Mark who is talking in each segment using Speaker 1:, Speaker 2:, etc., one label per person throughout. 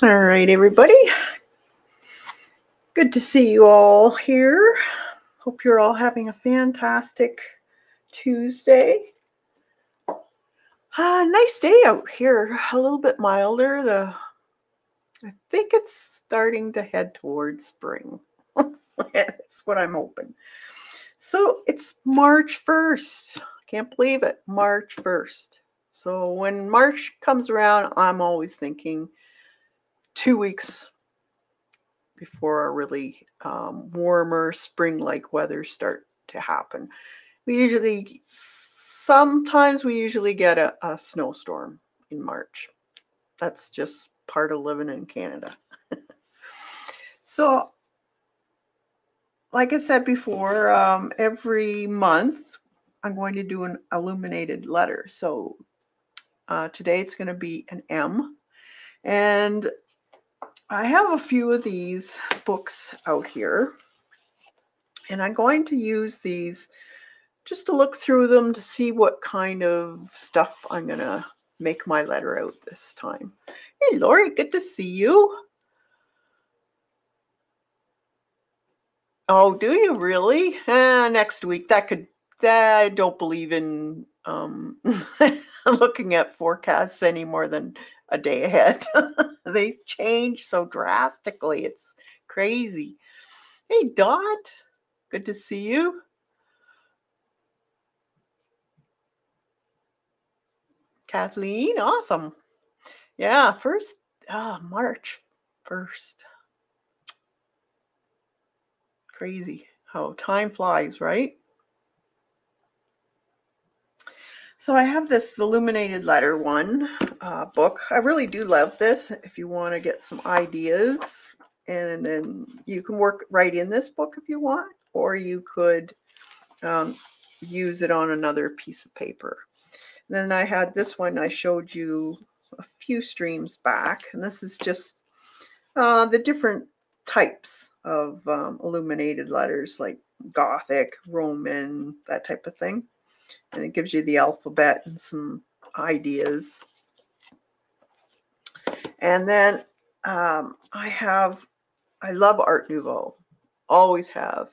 Speaker 1: All right, everybody. Good to see you all here. Hope you're all having a fantastic Tuesday. Uh, nice day out here. A little bit milder. The I think it's starting to head towards spring. That's what I'm hoping. So it's March 1st. Can't believe it. March 1st. So when March comes around, I'm always thinking two weeks before a really um, warmer spring like weather start to happen. We usually, sometimes we usually get a, a snowstorm in March. That's just part of living in Canada. so, like I said before, um, every month I'm going to do an illuminated letter. So, uh, today it's going to be an M. And I have a few of these books out here, and I'm going to use these just to look through them to see what kind of stuff I'm going to make my letter out this time. Hey, Lori, good to see you. Oh, do you really? Eh, next week. That could, I don't believe in um, looking at forecasts any more than a day ahead. they change so drastically. It's crazy. Hey, Dot. Good to see you. Kathleen, awesome. Yeah, first, ah, March 1st. Crazy how time flies, right? So I have this Illuminated Letter one uh, book. I really do love this if you want to get some ideas. And then you can work right in this book if you want, or you could um, use it on another piece of paper. And then I had this one I showed you a few streams back. And this is just uh, the different types of um, illuminated letters like Gothic, Roman, that type of thing and it gives you the alphabet and some ideas. And then um, I have, I love Art Nouveau, always have.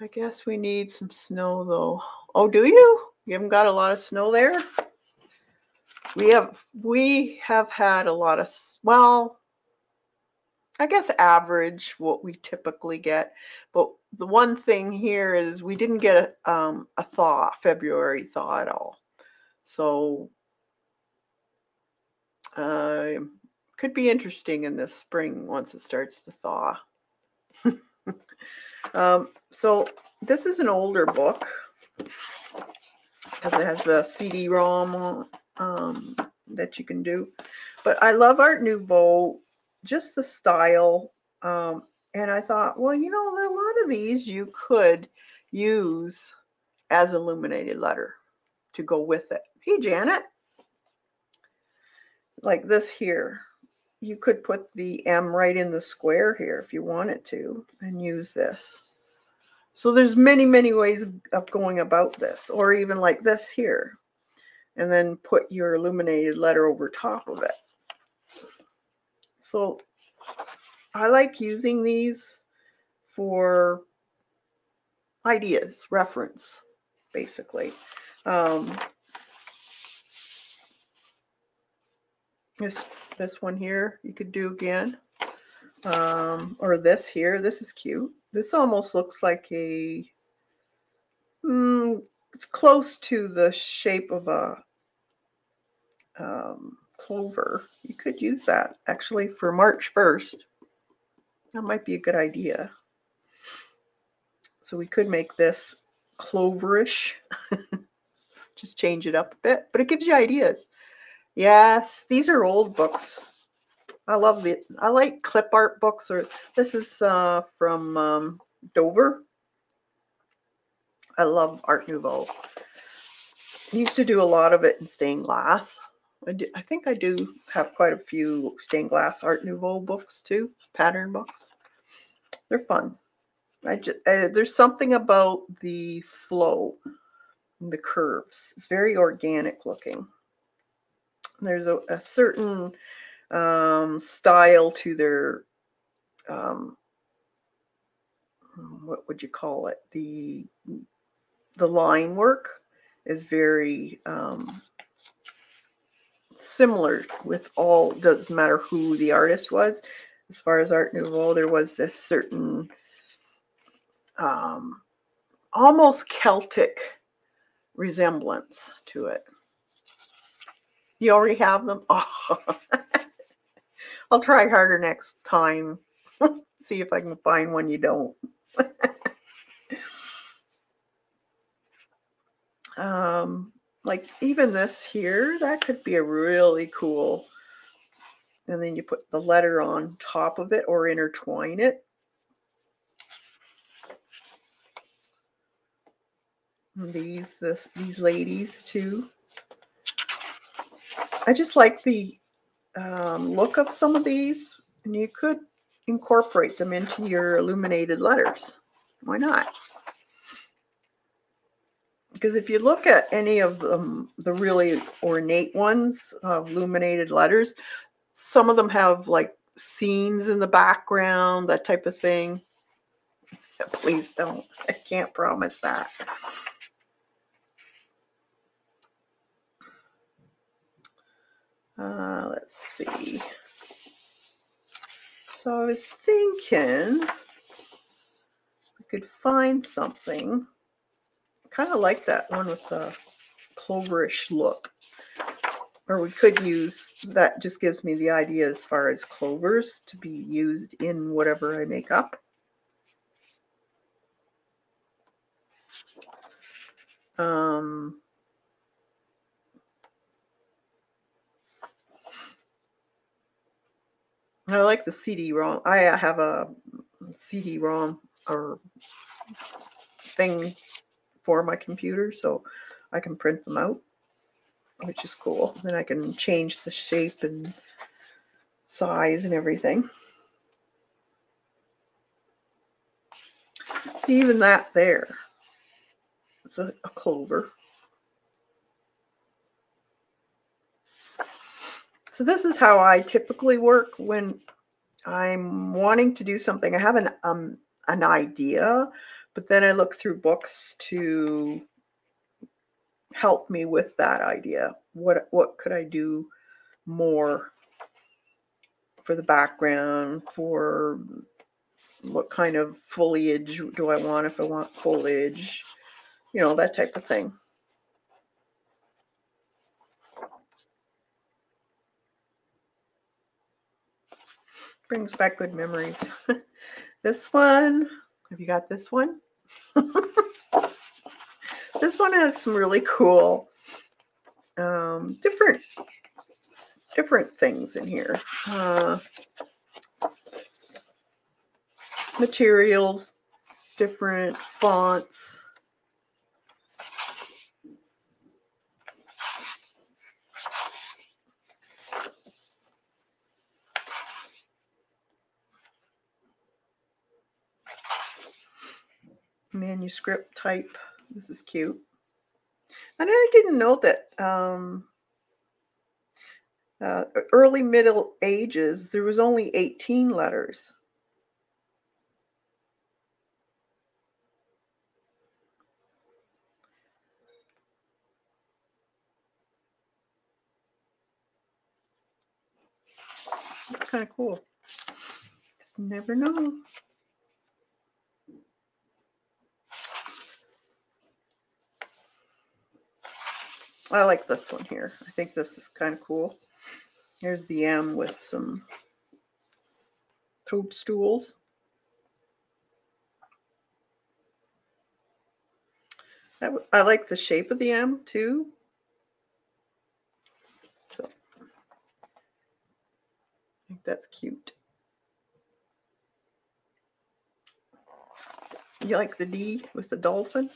Speaker 1: I guess we need some snow though. Oh, do you? You haven't got a lot of snow there? We have, we have had a lot of, well, I guess average what we typically get. But the one thing here is we didn't get a, um, a thaw, February thaw at all. So uh, could be interesting in the spring once it starts to thaw. um, so this is an older book because it has the CD-ROM um, that you can do. But I love Art Nouveau just the style. Um, and I thought, well, you know, a lot of these you could use as illuminated letter to go with it. Hey, Janet. Like this here. You could put the M right in the square here if you wanted to and use this. So there's many, many ways of going about this, or even like this here. And then put your illuminated letter over top of it. So I like using these for ideas, reference, basically. Um, this this one here you could do again. Um, or this here. This is cute. This almost looks like a mm, it's close to the shape of a um, clover. You could use that actually for March 1st. That might be a good idea. So we could make this cloverish. Just change it up a bit, but it gives you ideas. Yes, these are old books. I love the I like clip art books or this is uh, from um, Dover. I love Art Nouveau. Used to do a lot of it in stained glass. I, do, I think I do have quite a few stained glass Art Nouveau books too, pattern books. They're fun. I just, uh, there's something about the flow, the curves. It's very organic looking. There's a, a certain um, style to their um, what would you call it the the line work is very um, similar with all doesn't matter who the artist was. As far as art nouveau there was this certain um, almost celtic resemblance to it. You already have them? Oh. i'll try harder next time. See if i can find one you don't. Um, like even this here, that could be a really cool. And then you put the letter on top of it or intertwine it. And these this these ladies too. I just like the um, look of some of these, and you could incorporate them into your illuminated letters. Why not? Because if you look at any of them, the really ornate ones of illuminated letters, some of them have like scenes in the background, that type of thing. Please don't. I can't promise that. Uh, let's see. So I was thinking we could find something kind of like that one with the cloverish look. Or we could use, that just gives me the idea as far as clovers to be used in whatever I make up. Um, I like the CD-ROM. I have a CD-ROM or thing for my computer so I can print them out, which is cool. Then I can change the shape and size and everything. Even that there, it's a, a clover. So this is how I typically work when I'm wanting to do something. I have an um an idea, but then I look through books to help me with that idea. What what could I do more for the background, for what kind of foliage do I want if I want foliage, you know, that type of thing. Brings back good memories. this one have you got this one? this one has some really cool um, different different things in here. Uh, materials, different fonts. Manuscript type. This is cute. And I didn't know that um, uh, early Middle Ages, there was only 18 letters. It's kind of cool. Just never know. I like this one here. I think this is kind of cool. Here's the M with some toadstools. I, I like the shape of the M too. So I think that's cute. You like the D with the dolphin?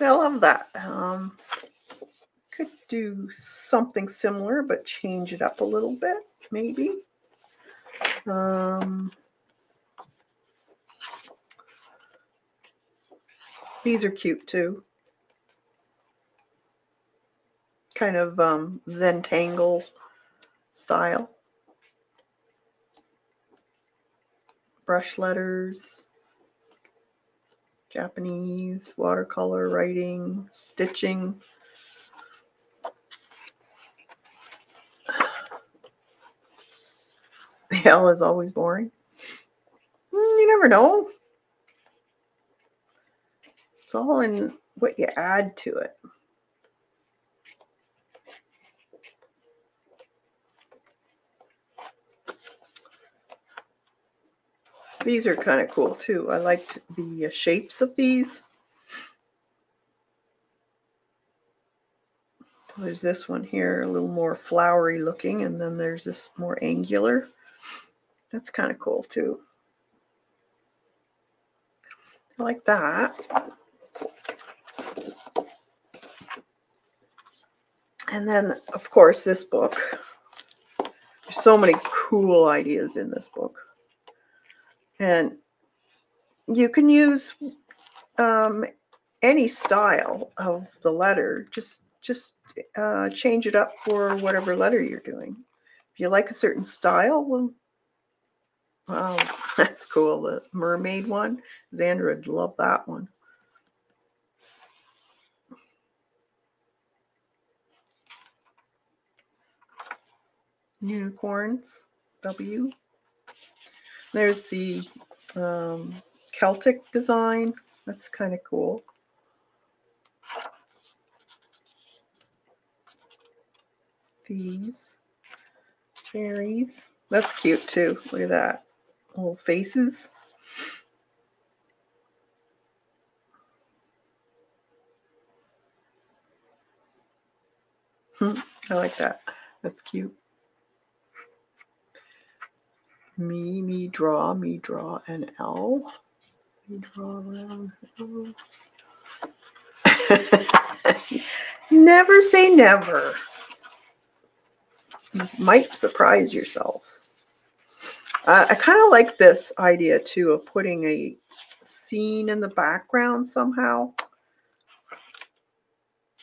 Speaker 1: I love that. Um, could do something similar, but change it up a little bit, maybe. Um, these are cute too. Kind of um, Zentangle style. brush letters, Japanese, watercolor writing, stitching. The L is always boring. Mm, You never know. It's all in what you add to it. These are kind of cool too. I liked the uh, shapes of these. There's this one here, a little more flowery looking, and then there's this more angular. That's kind of cool too. I like that. And then, of course, this book. There's so many cool ideas in this book. And you can use um, any style of the letter. Just just uh, change it up for whatever letter you're doing. If you like a certain style, well, wow, that's cool. The mermaid one, Xander would love that one. Unicorns, W. There's the um, Celtic design. That's kind of cool. These cherries. That's cute too. Look at that. Little faces. Hmm, I like that. That's cute. Me, me draw, me draw an L. Me draw around. Never say never. You might surprise yourself. Uh, I kind of like this idea too of putting a scene in the background somehow.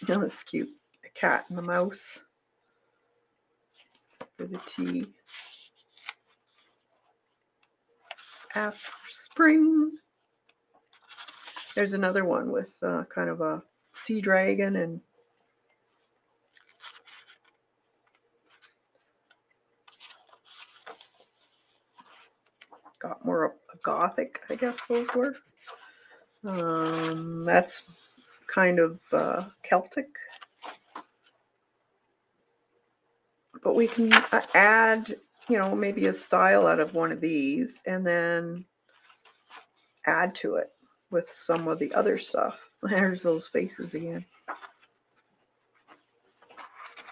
Speaker 1: Oh, that's cute. A cat and the mouse for the T. Ask for spring. There's another one with uh, kind of a sea dragon and got more gothic, I guess those were. Um, that's kind of uh, Celtic. But we can uh, add, you know, maybe a style out of one of these and then add to it with some of the other stuff. There's those faces again.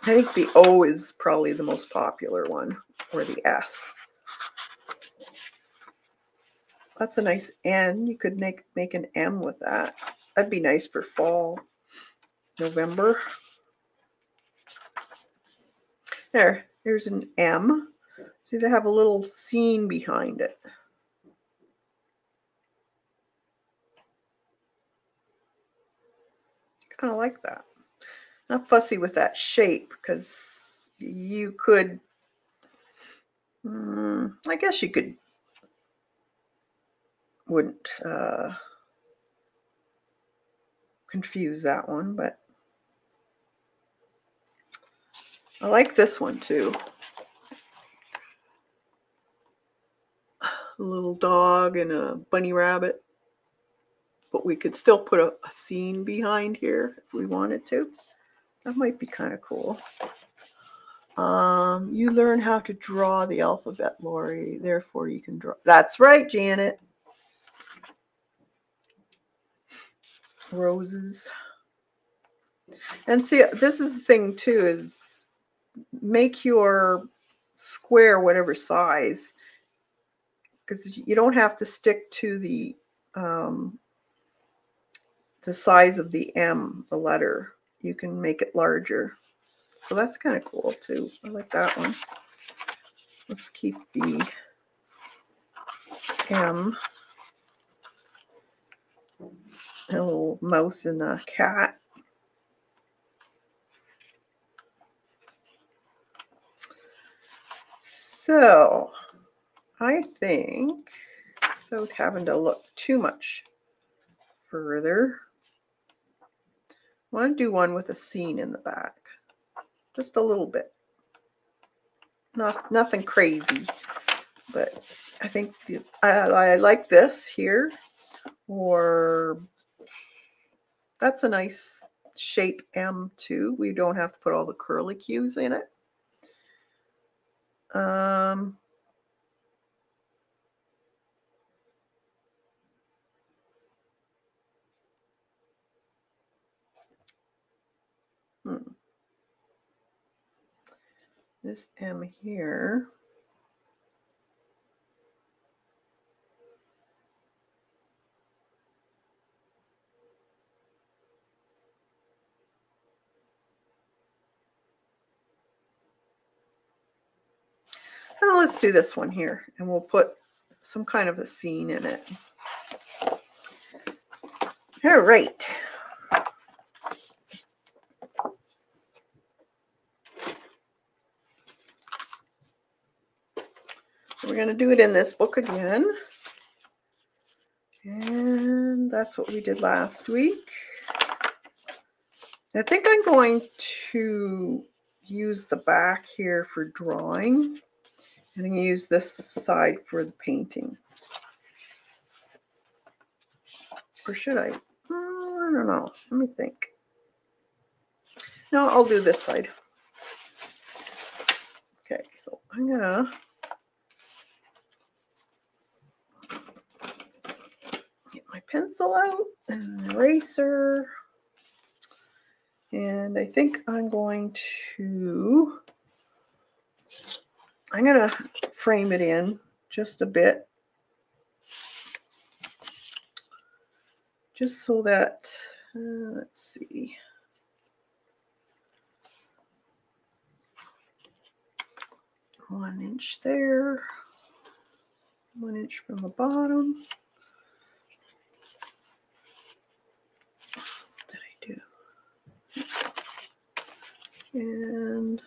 Speaker 1: I think the O is probably the most popular one, or the S. That's a nice N. You could make make an M with that. That'd be nice for fall, November. There, there's an M. See, they have a little scene behind it. Kind of like that. Not fussy with that shape because you could, mm, I guess you could, wouldn't uh, confuse that one, but I like this one too. A little dog and a bunny rabbit. But we could still put a, a scene behind here if we wanted to. That might be kind of cool. Um, you learn how to draw the alphabet, Lori. Therefore, you can draw. That's right, Janet. Roses. And see, this is the thing too, is make your square whatever size because you don't have to stick to the um, the size of the M, the letter. You can make it larger. So that's kind of cool too. I like that one. Let's keep the M. A little mouse and a cat. So I think without having to look too much further. I want to do one with a scene in the back, just a little bit. Not nothing crazy, but I think the, I, I like this here, or that's a nice shape M too. We don't have to put all the curly cues in it. Um, hmm. This M here. Well, let's do this one here and we'll put some kind of a scene in it. All right. we're going to do it in this book again. And that's what we did last week. I think I'm going to use the back here for drawing. I'm to use this side for the painting. Or should I? Uh, I don't know. Let me think. No, I'll do this side. Okay, so I'm going to get my pencil out and an eraser. And I think I'm going to I'm going to frame it in just a bit. Just so that, uh, let's see. One inch there, one inch from the bottom. What did I do? And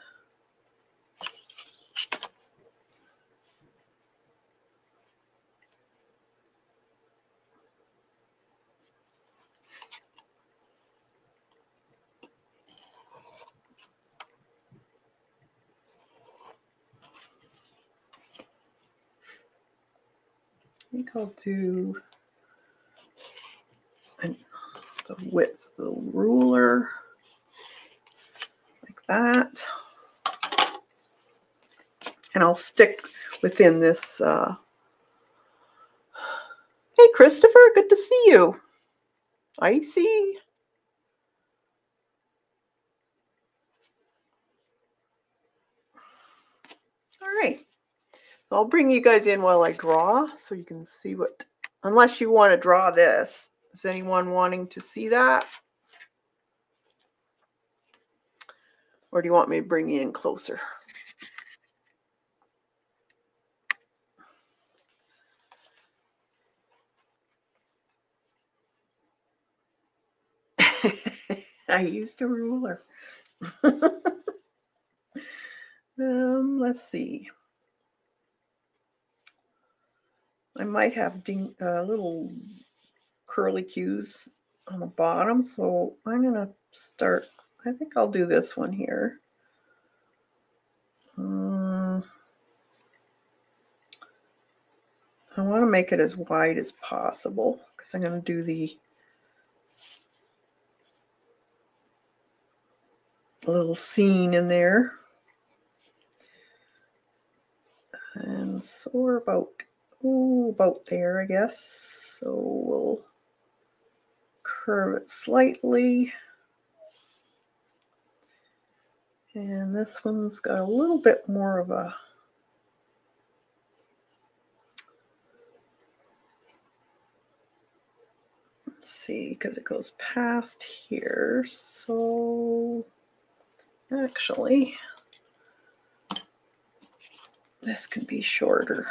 Speaker 1: think I'll do the width of the ruler like that. And I'll stick within this. Uh... Hey, Christopher, good to see you. Icy. All right. I'll bring you guys in while I draw so you can see what, unless you want to draw this. Is anyone wanting to see that? Or do you want me to bring you in closer? I used a ruler. um, let's see. I might have ding, uh, little curly cues on the bottom. So I'm going to start, I think I'll do this one here. Um, I want to make it as wide as possible because I'm going to do the little scene in there. And so we're about about there, I guess. So we'll curve it slightly. And this one's got a little bit more of a let's see, because it goes past here. So actually, this could be shorter.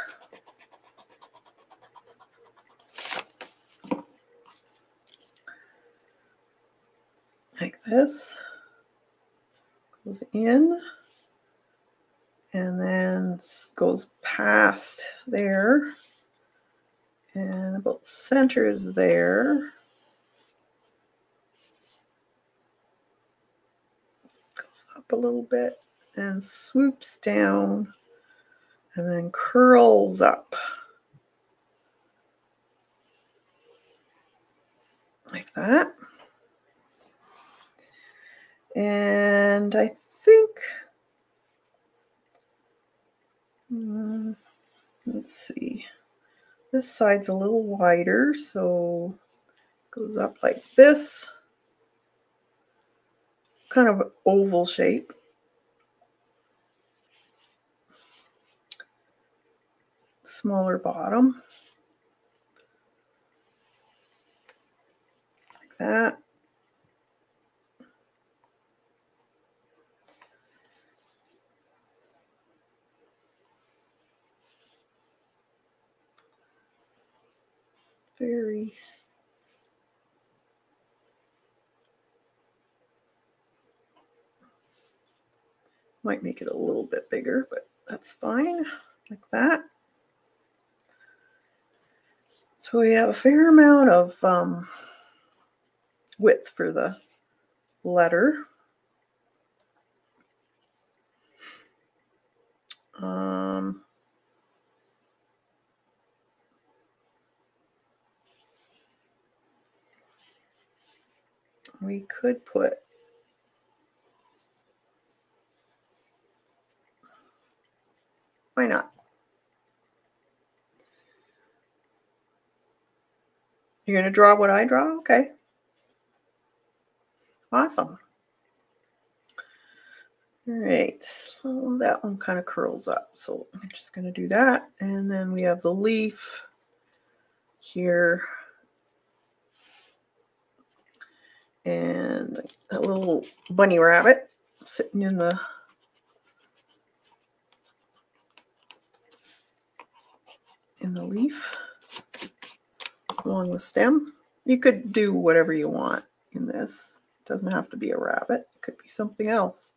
Speaker 1: like this, goes in, and then goes past there, And about center is there. Goes up a little bit and swoops down and then curls up. Like that. And I think, um, let's see, this side's a little wider, so goes up like this, kind of oval shape. smaller bottom. Like that. Very might make it a little bit bigger, but that's fine, like that. So we have a fair amount of um, width for the letter. Um, we could put why not You're going to draw what I draw? Okay. Awesome. All right, so that one kind of curls up. So I'm just going to do that. And then we have the leaf here. And a little bunny rabbit sitting in the in the leaf along the stem. You could do whatever you want in this. It doesn't have to be a rabbit. It could be something else.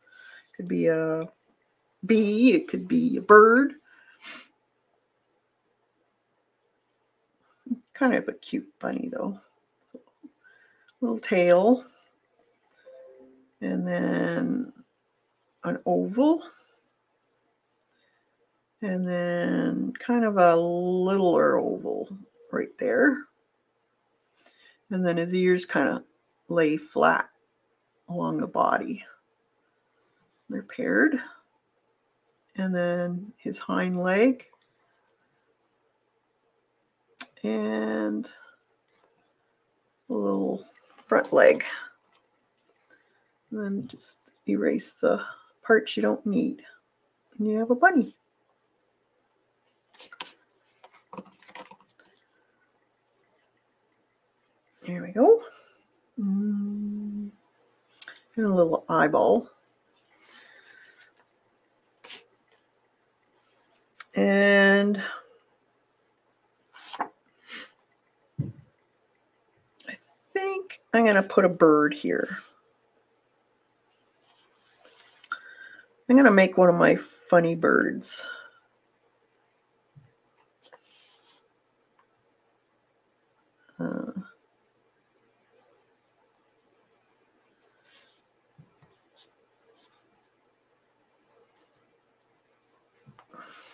Speaker 1: It could be a bee. It could be a bird. Kind of a cute bunny though. Little tail. And then an oval. And then kind of a littler oval right there. And then his ears kind of lay flat along the body. They're paired. And then his hind leg. And a little front leg. And then just erase the parts you don't need. And you have a bunny. There we go. Mm. And a little eyeball. And I think I'm going to put a bird here. I'm going to make one of my funny birds. Uh,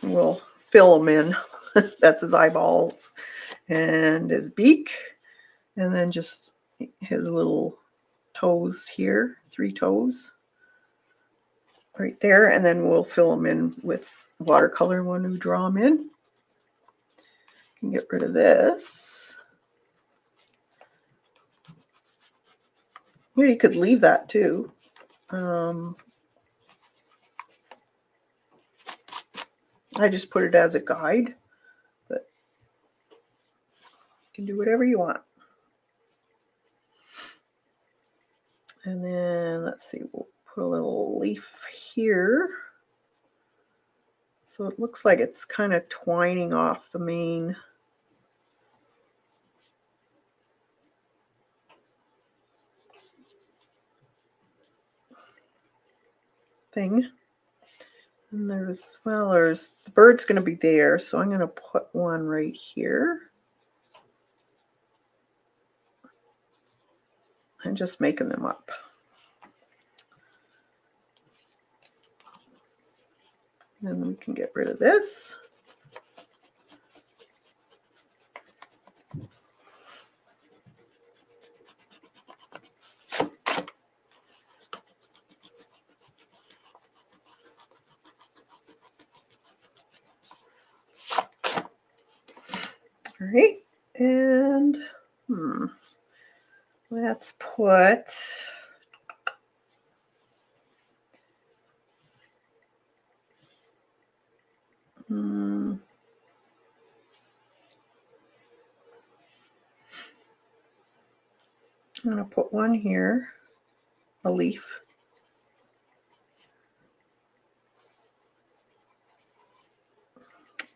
Speaker 1: we'll fill them in. That's his eyeballs and his beak. And then just his little toes here, three toes right there. And then we'll fill them in with watercolor when we draw them in. Can get rid of this. Yeah, you could leave that too. Um, I just put it as a guide, but you can do whatever you want. And then let's see, we'll put a little leaf here. So it looks like it's kind of twining off the main thing. And there's, well, there's, the bird's going to be there. So I'm going to put one right here. And just making them up. And we can get rid of this. All right, and hmm, let's put hmm, I'm going to put one here, a leaf.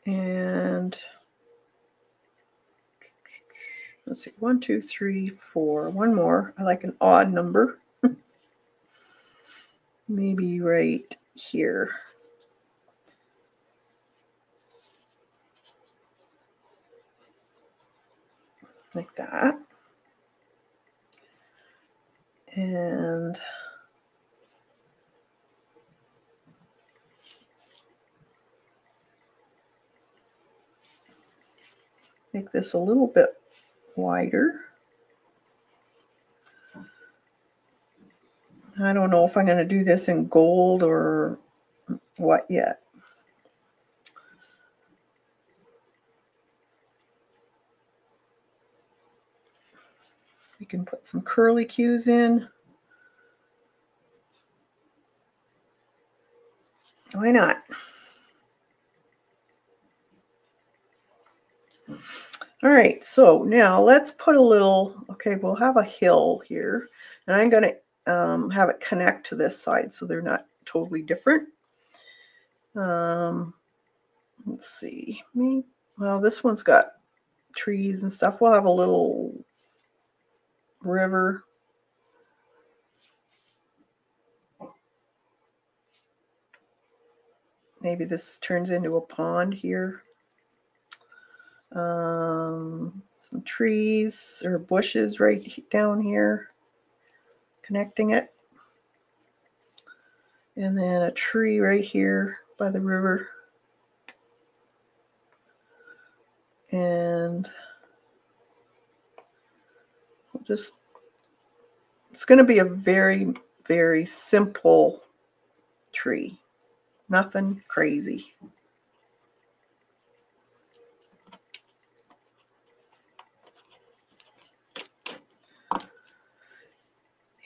Speaker 1: And let's see, one, two, three, four, one more. I like an odd number. Maybe right here. Like that. And make this a little bit wider. I don't know if I'm going to do this in gold or what yet. We can put some curly cues in. Why not? All right, so now let's put a little, okay, we'll have a hill here, and I'm going to um, have it connect to this side so they're not totally different. Um, let's see, me, well, this one's got trees and stuff. We'll have a little river. Maybe this turns into a pond here um, some trees or bushes right down here connecting it. And then a tree right here by the river. And we'll just, it's going to be a very, very simple tree. Nothing crazy.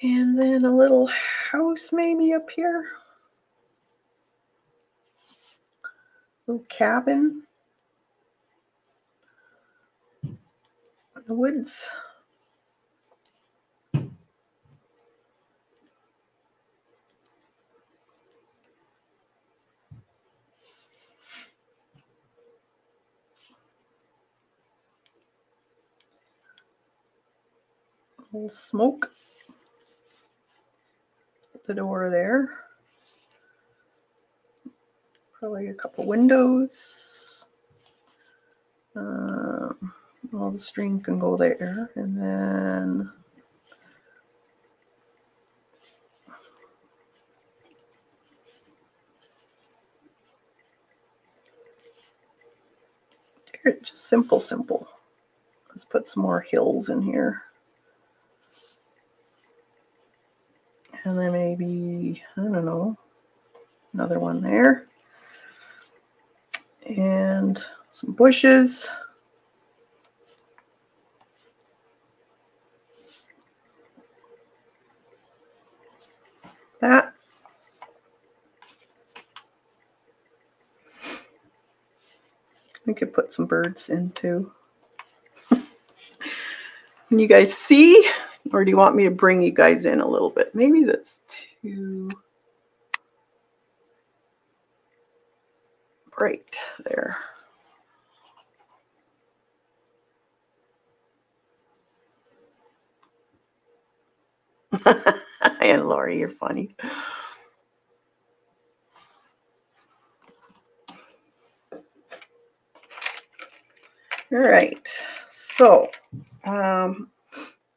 Speaker 1: And then a little house maybe up here. Little cabin. In the woods. Little smoke the door there. Probably a couple windows. Um, well, the stream can go there. And then just simple, simple. Let's put some more hills in here. And then maybe, I don't know, another one there. And some bushes. That. We could put some birds in too. Can you guys see? Or do you want me to bring you guys in a little bit? Maybe that's too bright there. and Lori, you're funny. All right. So, um,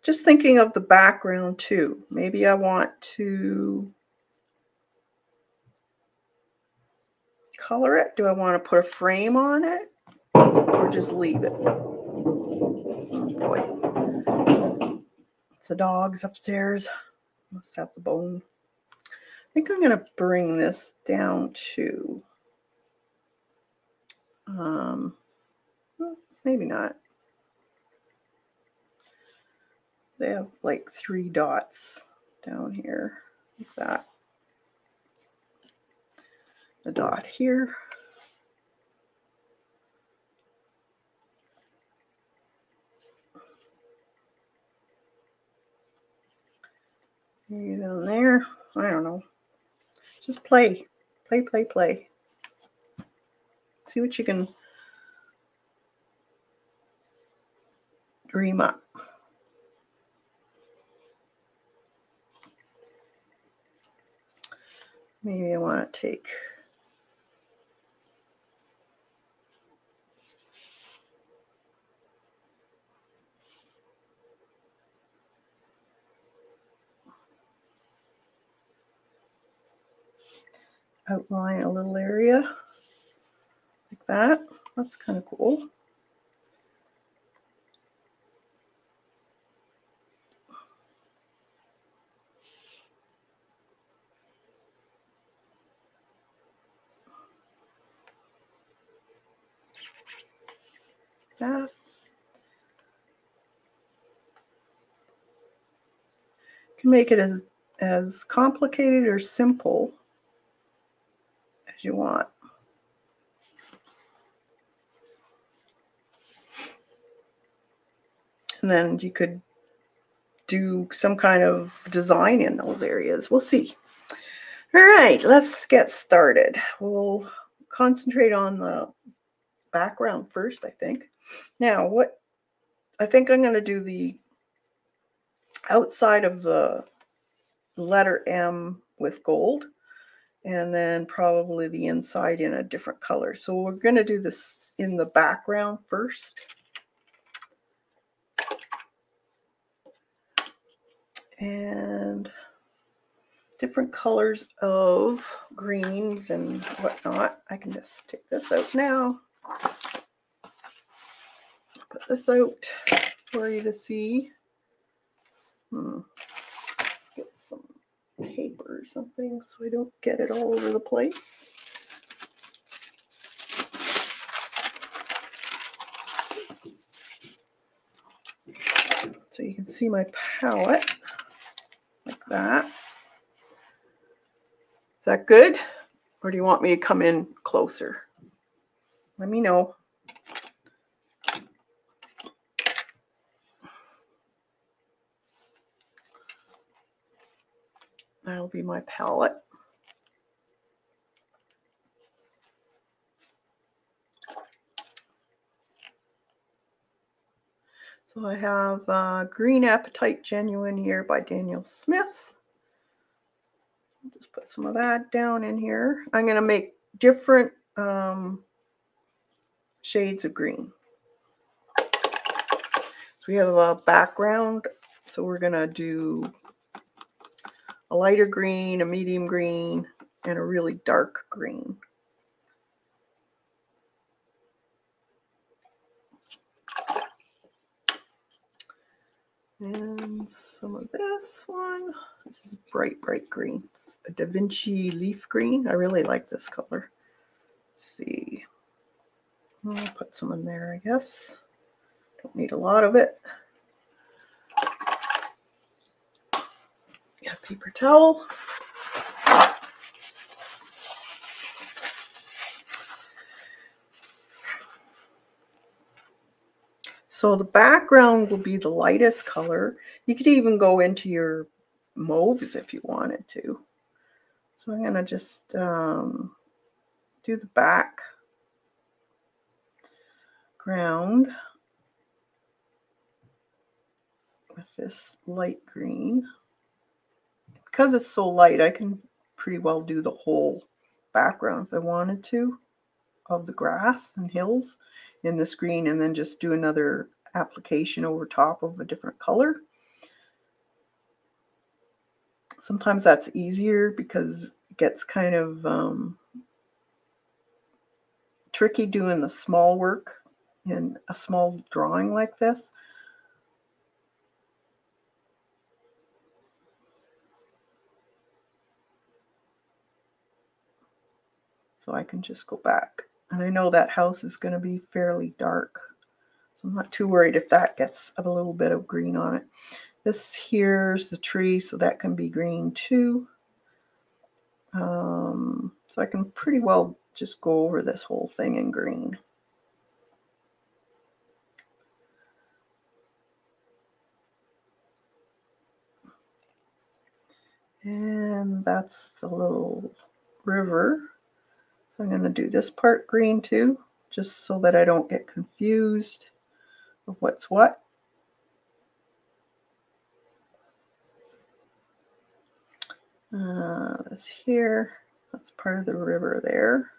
Speaker 1: just thinking of the background too. Maybe I want to color it. Do I want to put a frame on it or just leave it? Oh boy. It's the dogs upstairs. Must have the bone. I think I'm going to bring this down to, um, maybe not. They have like three dots down here like that. A dot here. Maybe down there. I don't know. Just play. Play, play, play. See what you can dream up. Maybe I want to take outline a little area like that. That's kind of cool. That. You can make it as, as complicated or simple as you want. And then you could do some kind of design in those areas. We'll see. All right, let's get started. We'll concentrate on the background first, I think. Now, what I think I'm going to do the outside of the letter M with gold and then probably the inside in a different color. So we're going to do this in the background first. And different colors of greens and whatnot. I can just take this out now put this out for you to see. Hmm. Let's get some paper or something so I don't get it all over the place. So you can see my palette like that. Is that good? Or do you want me to come in closer? Let me know. That'll be my palette. So I have uh, Green Apatite Genuine here by Daniel Smith. I'll just put some of that down in here. I'm going to make different um, shades of green. So we have a background. So we're going to do a lighter green, a medium green, and a really dark green. And some of this one. This is bright, bright green. It's a Da Vinci leaf green. I really like this color. Let's see. I'll put some in there, I guess. Don't need a lot of it. Get a paper towel. So the background will be the lightest color. You could even go into your mauves if you wanted to. So I'm going to just um, do the back ground with this light green because it's so light, I can pretty well do the whole background if I wanted to of the grass and hills in this green and then just do another application over top of a different color. Sometimes that's easier because it gets kind of um, tricky doing the small work in a small drawing like this. So I can just go back. And I know that house is going to be fairly dark. So I'm not too worried if that gets a little bit of green on it. This here's the tree, so that can be green too. Um, so I can pretty well just go over this whole thing in green. And that's the little river. So I'm going to do this part green too, just so that I don't get confused of what's what. Uh, this here, that's part of the river there.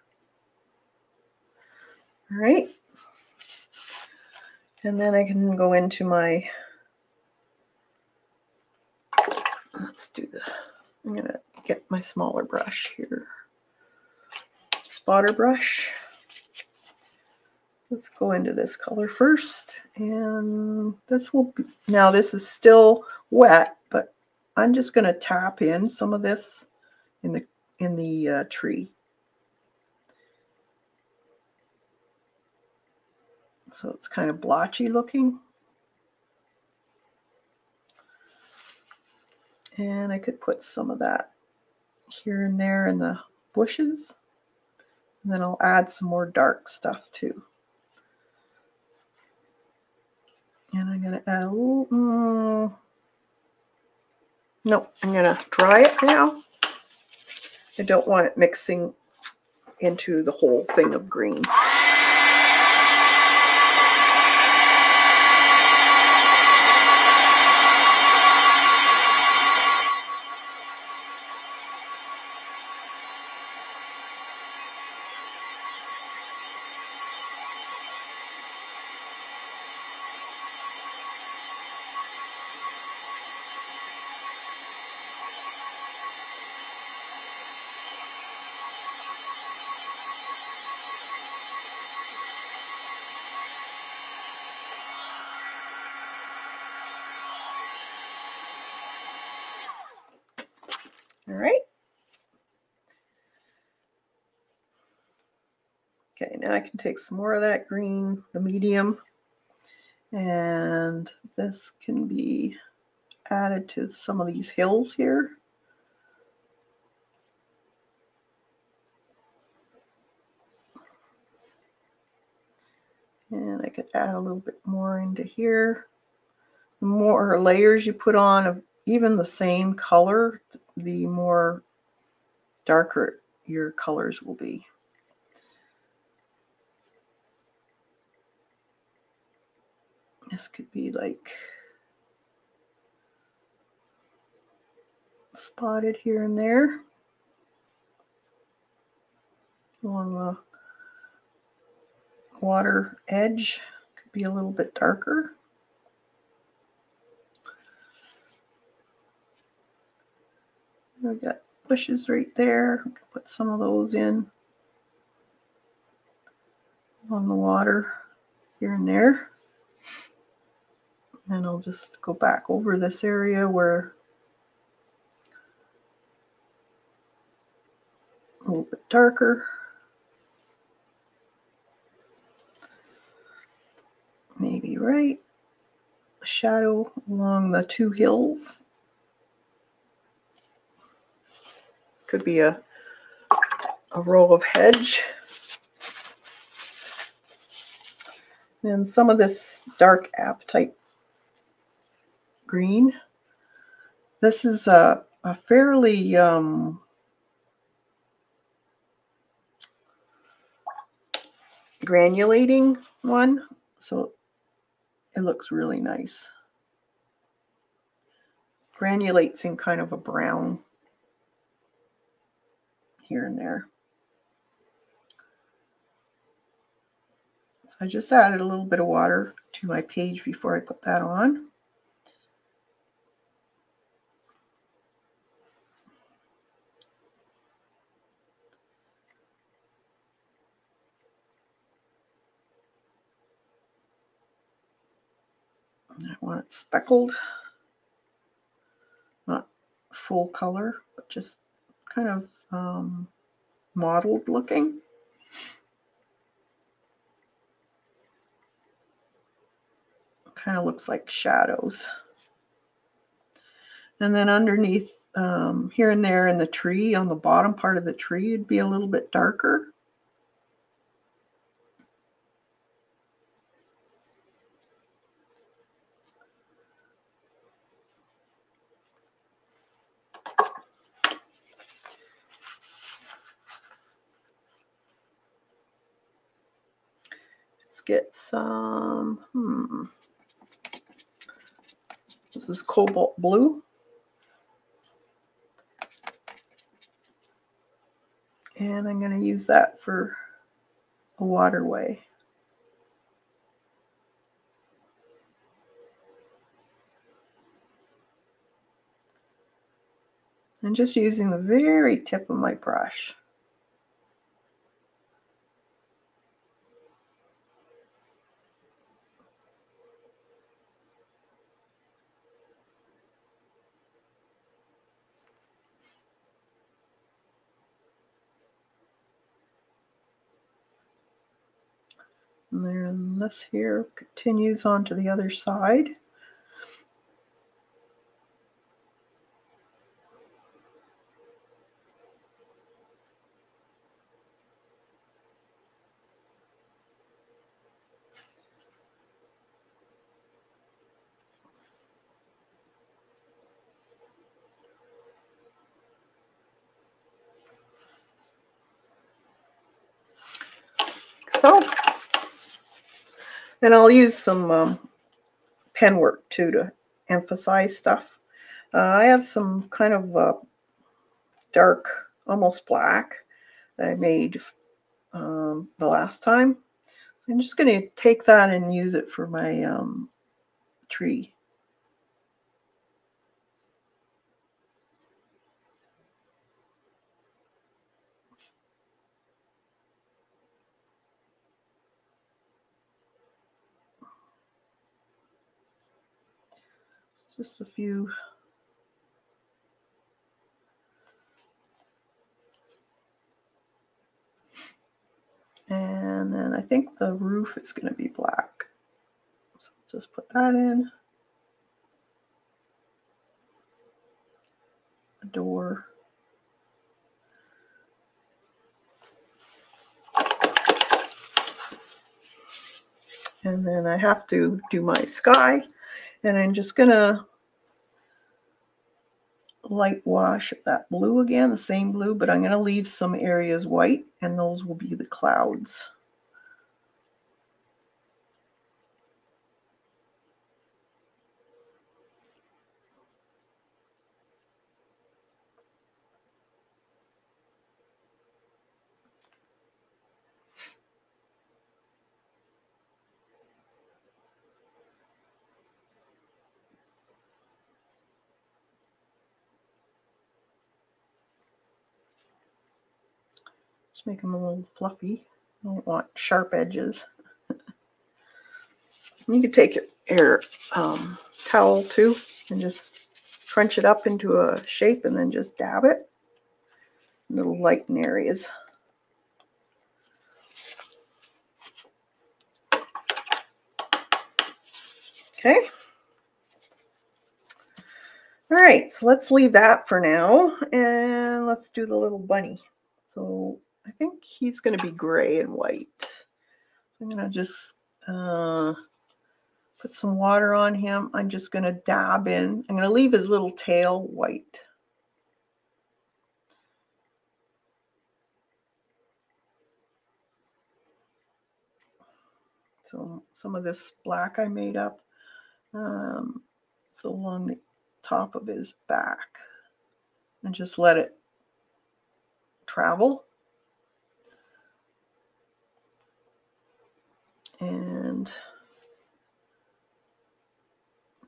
Speaker 1: All right. And then I can go into my, let's do the, I'm going to get my smaller brush here spotter brush. Let's go into this color first. And this will be, now this is still wet, but I'm just going to tap in some of this in the, in the uh, tree. So it's kind of blotchy looking. And I could put some of that here and there in the bushes. And then I'll add some more dark stuff too. And I'm going to add a little, mm, nope, I'm going to dry it now. I don't want it mixing into the whole thing of green. All right. Okay, now I can take some more of that green, the medium, and this can be added to some of these hills here. And I could add a little bit more into here. The more layers you put on of even the same color, the more darker your colors will be. This could be like spotted here and there along the water edge. Could be a little bit darker. We got bushes right there. Put some of those in on the water here and there. And I'll just go back over this area where a little bit darker. Maybe right. Shadow along the two hills. Could be a, a row of hedge. And some of this dark apatite green. This is a, a fairly um, granulating one, so it looks really nice. Granulates in kind of a brown here and there. So I just added a little bit of water to my page before I put that on. I want it speckled, not full color, but just kind of um, mottled looking. Kind of looks like shadows. And then underneath um, here and there in the tree, on the bottom part of the tree, it'd be a little bit darker. Let's get some, hmm. This is cobalt blue. And I'm going to use that for a waterway. I'm just using the very tip of my brush. And then this here continues on to the other side. So and I'll use some um, pen work too to emphasize stuff. Uh, I have some kind of uh, dark, almost black that I made um, the last time. So I'm just going to take that and use it for my um, tree. Just a few. And then I think the roof is going to be black. So just put that in. A door. And then I have to do my sky and I'm just going to light wash that blue again, the same blue, but I'm going to leave some areas white, and those will be the clouds. Make them a little fluffy. I don't want sharp edges. you could take your um, towel too and just crunch it up into a shape and then just dab it. Little lighten areas. Okay. All right, so let's leave that for now and let's do the little bunny. So I think he's going to be gray and white. I'm going to just uh, put some water on him. I'm just going to dab in. I'm going to leave his little tail white. So some of this black I made up. Um, so along the top of his back. And just let it travel. And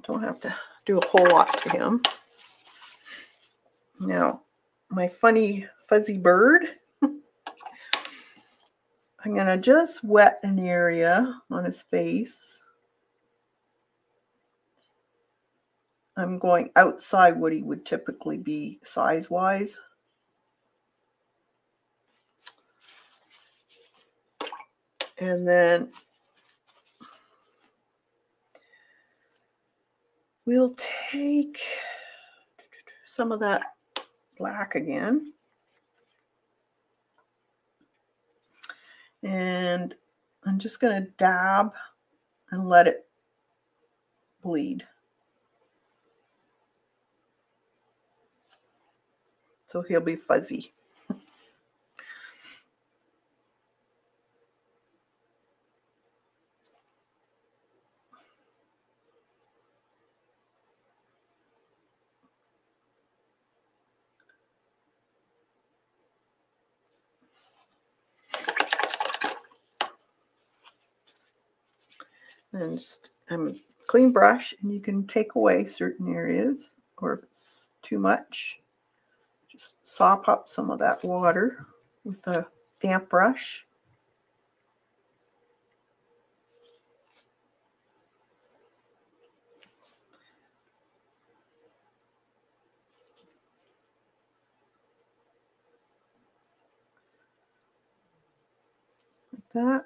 Speaker 1: don't have to do a whole lot to him. Now, my funny fuzzy bird, I'm going to just wet an area on his face. I'm going outside what he would typically be size wise. And then we'll take some of that black again. And I'm just going to dab and let it bleed. So he'll be fuzzy. And just um, clean brush and you can take away certain areas or if it's too much just sop up some of that water with a damp brush. Like that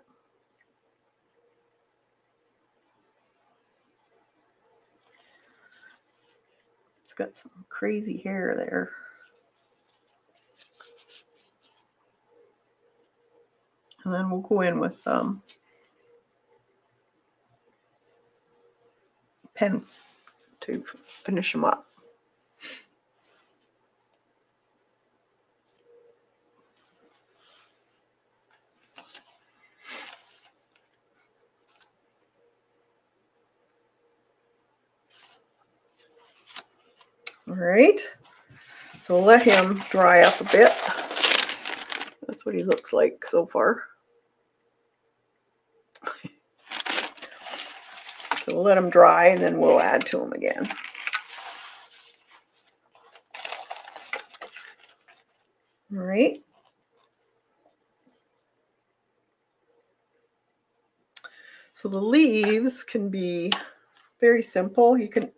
Speaker 1: It's got some crazy hair there. And then we'll go in with um, pen to finish them up. All right. So we'll let him dry up a bit. That's what he looks like so far. so we'll let him dry and then we'll add to him again. All right. So the leaves can be very simple. You can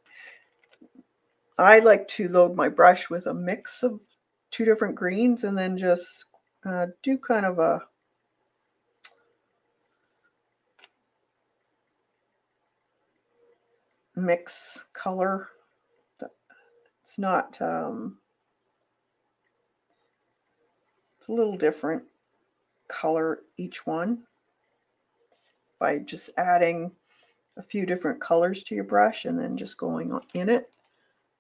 Speaker 1: I like to load my brush with a mix of two different greens and then just uh, do kind of a mix color. It's not, um, it's a little different color each one by just adding a few different colors to your brush and then just going in it.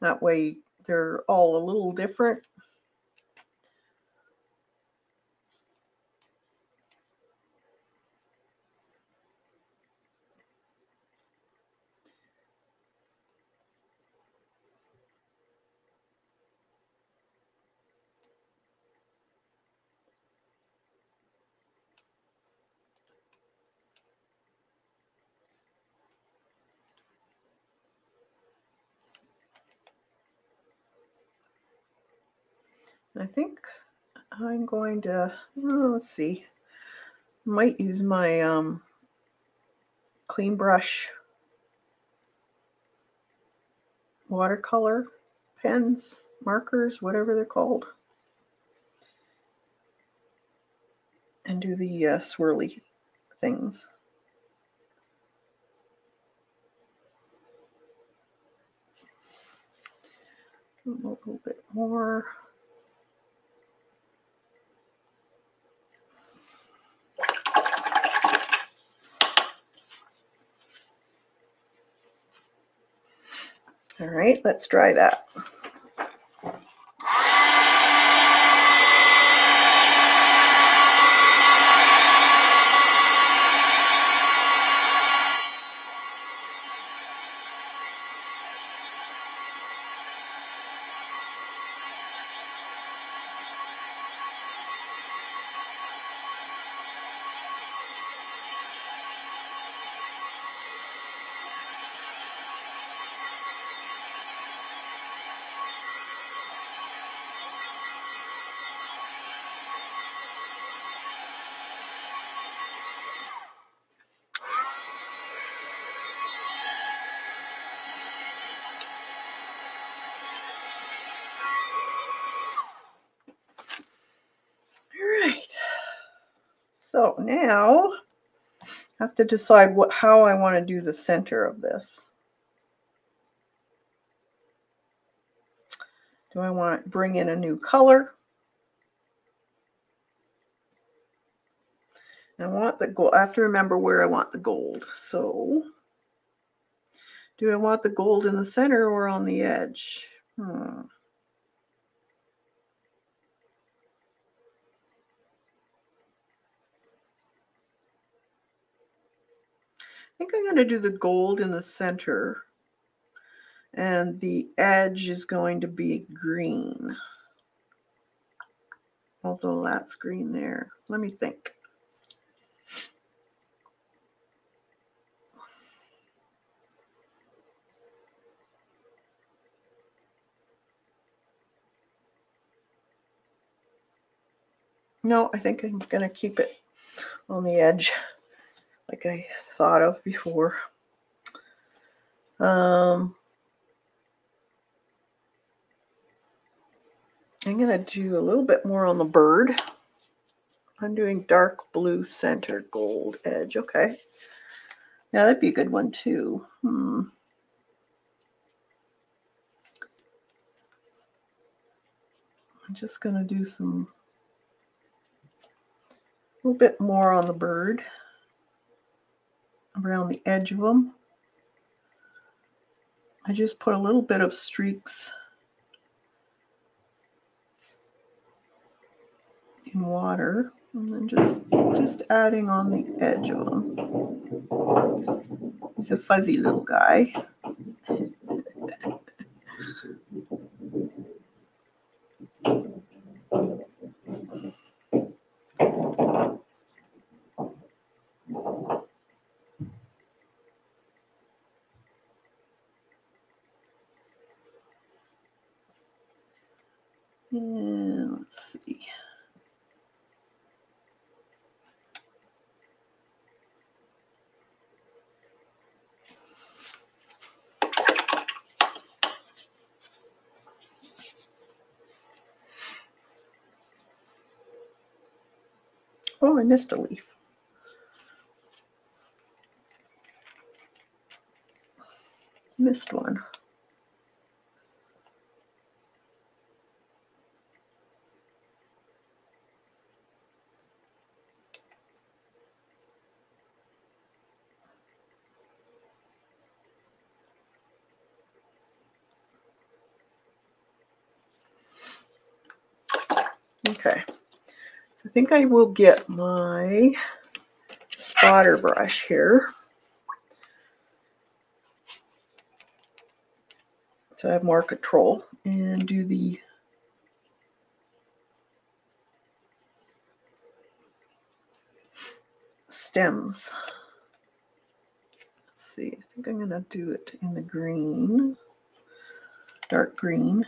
Speaker 1: That way they're all a little different. I think I'm going to, oh, let's see, might use my um, clean brush watercolor pens, markers, whatever they're called, and do the uh, swirly things. A little bit more. All right, let's try that. Have to decide what how I want to do the center of this. Do I want to bring in a new color? I want the gold. I have to remember where I want the gold. So do I want the gold in the center or on the edge? Hmm. Think I'm going to do the gold in the center and the edge is going to be green. Although that's green there. Let me think. No, I think I'm going to keep it on the edge like I thought of before. Um, I'm going to do a little bit more on the bird. I'm doing dark blue center gold edge. Okay. Yeah, that'd be a good one too. Hmm. I'm just going to do some a little bit more on the bird around the edge of them. I just put a little bit of streaks in water and then just just adding on the edge of them. He's a fuzzy little guy. And let's see. Oh, I missed a leaf. Missed one. Okay. So I think I will get my spotter brush here. So I have more control and do the stems. Let's see, I think I'm going to do it in the green, dark green.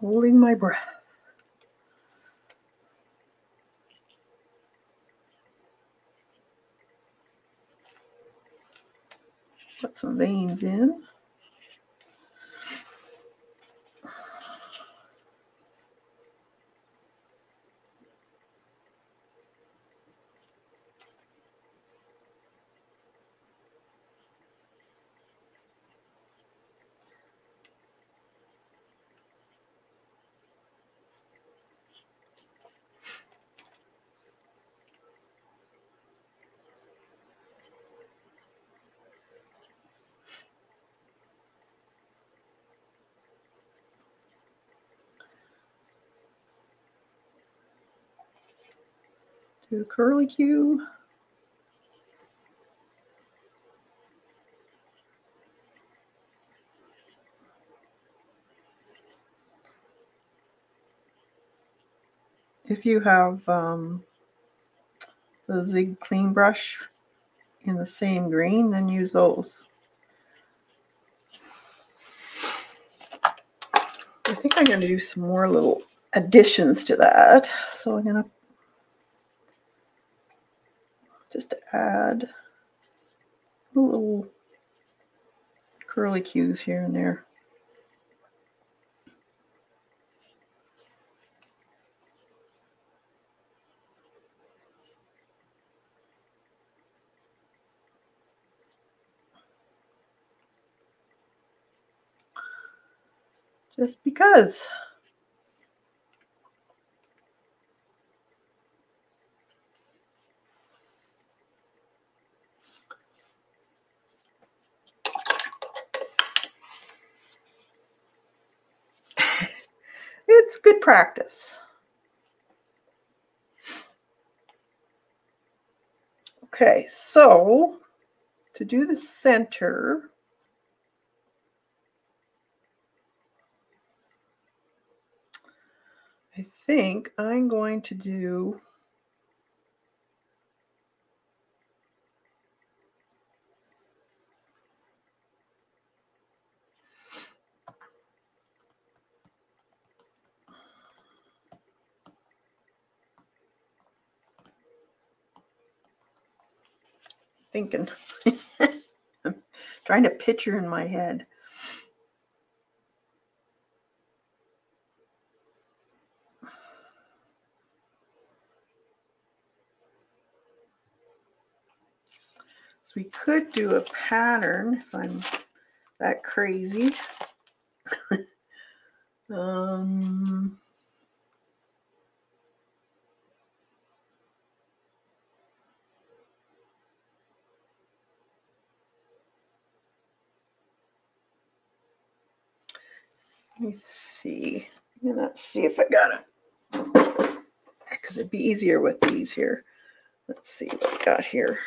Speaker 1: Holding my breath. Put some veins in. to q If you have um, the Zig Clean Brush in the same green, then use those. I think I'm going to do some more little additions to that. So I'm going to just to add little curly cues here and there. Just because. it's good practice. Okay, so to do the center, I think I'm going to do thinking. I'm trying to picture in my head. So we could do a pattern if I'm that crazy. um, Let me see. Let's see if I got it. Because it'd be easier with these here. Let's see what I got here.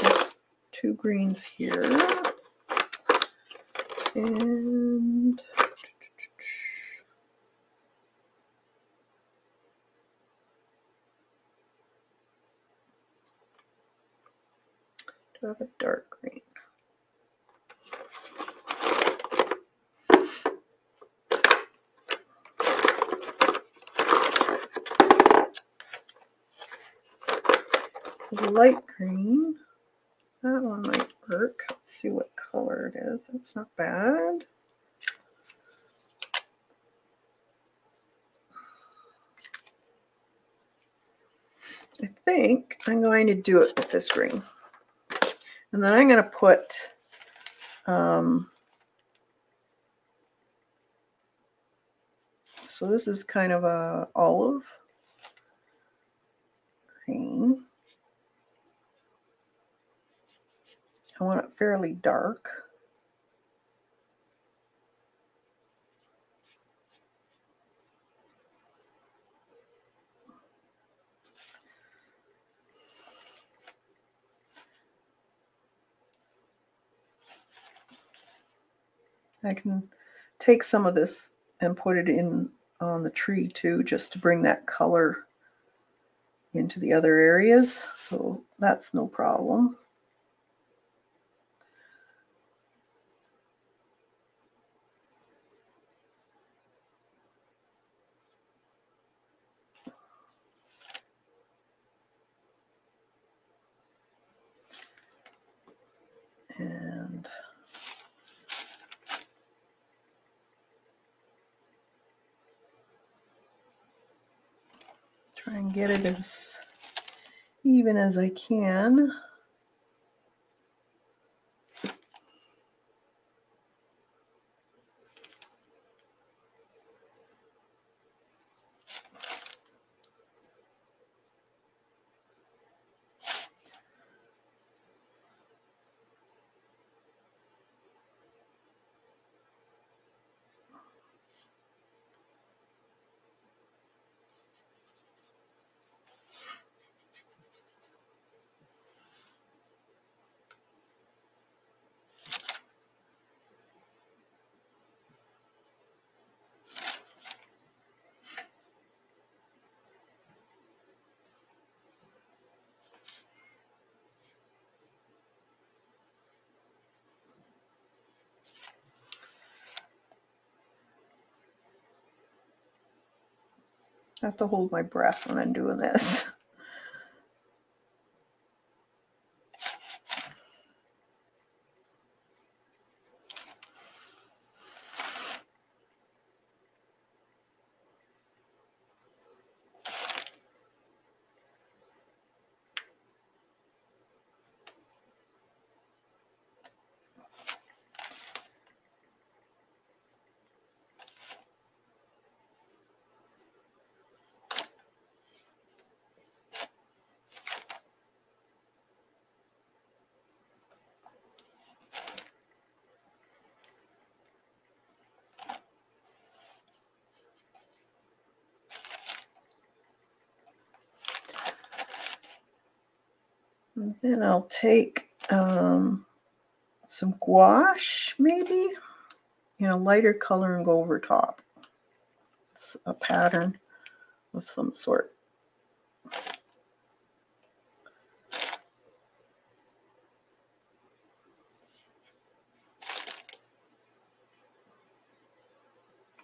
Speaker 1: There's two greens here. And do I have a dark green? Light green. That one might work. Let's see what color it is. It's not bad. I think I'm going to do it with this green. And then I'm going to put um, so this is kind of a olive green. I want it fairly dark. I can take some of this and put it in on the tree too, just to bring that color into the other areas. So that's no problem. and try and get it as even as I can. I have to hold my breath when I'm doing this. Then I'll take um, some gouache, maybe, in a lighter color and go over top. It's a pattern of some sort.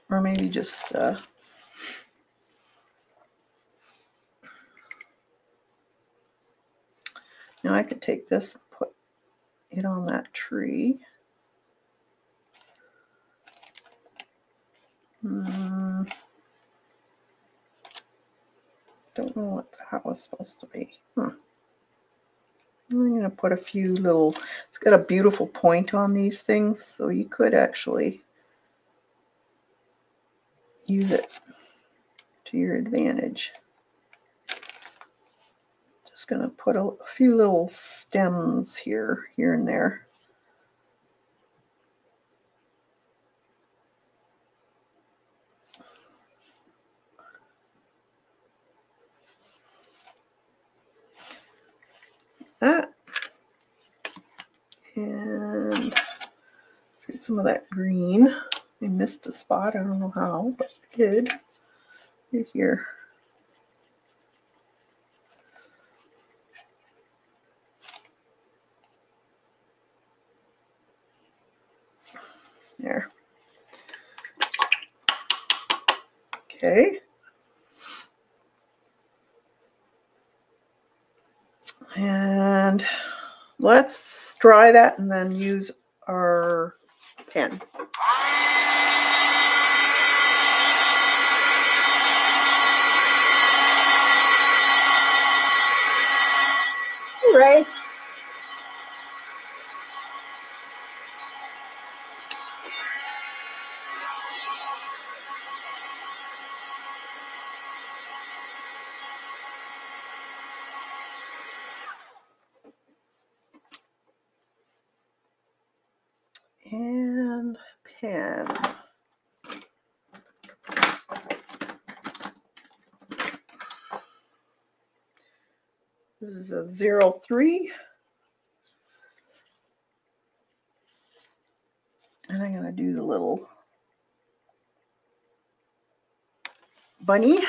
Speaker 1: Or maybe just uh, Now I could take this and put it on that tree. Hmm. Don't know what that was supposed to be. Hmm. I'm going to put a few little, it's got a beautiful point on these things, so you could actually use it to your advantage going to put a, a few little stems here, here and there. that. And let's get some of that green. I missed a spot. I don't know how, but I did. Right here. There. Okay. And let's dry that and then use our pen.
Speaker 2: Right.
Speaker 1: and pen. This is zero three. And I'm going to do the little bunny.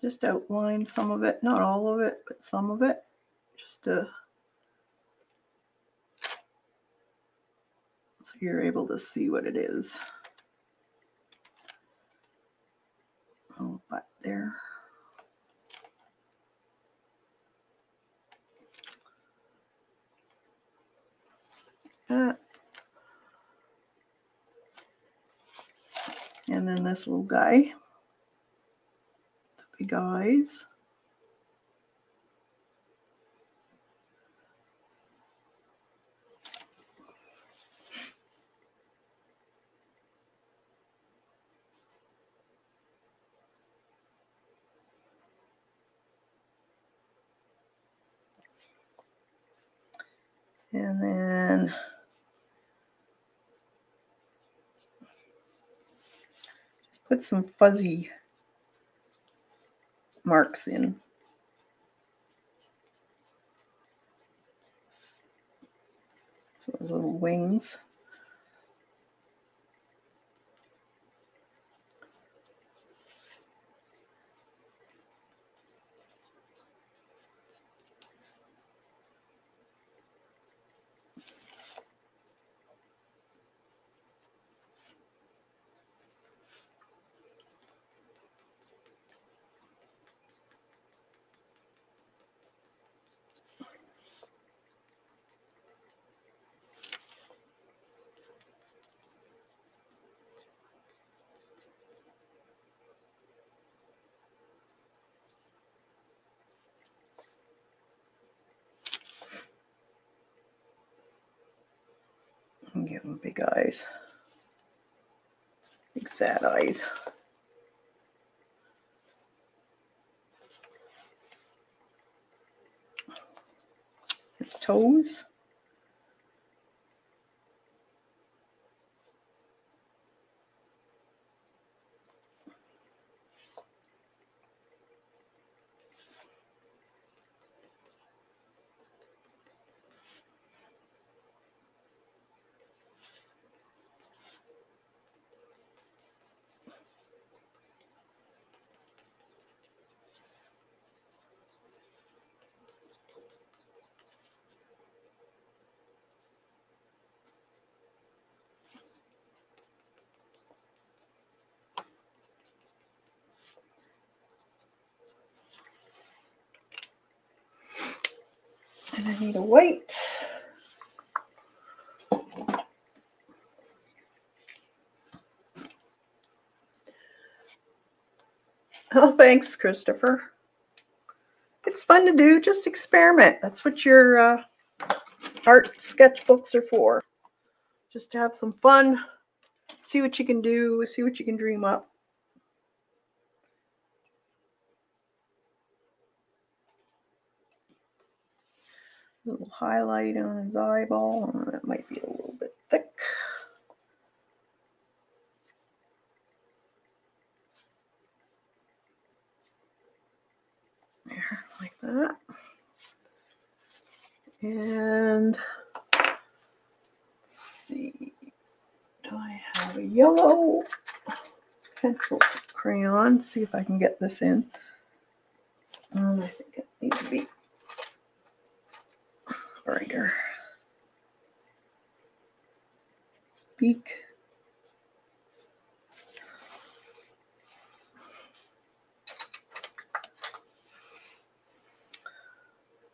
Speaker 1: Just outline some of it, not all of it, but some of it, just to so you're able to see what it is. Oh, but there. That. And then this little guy, the big eyes. And then put some fuzzy marks in. So little wings. Give him big eyes. Big sad eyes. His toes. And I need a white. Oh, thanks, Christopher. It's fun to do. Just experiment. That's what your uh, art sketchbooks are for. Just to have some fun, see what you can do, see what you can dream up. Little highlight on his eyeball. That might be a little bit thick. There, like that. And let's see, do I have a yellow pencil crayon? See if I can get this in. Um, I think it needs to be brighter. Beak.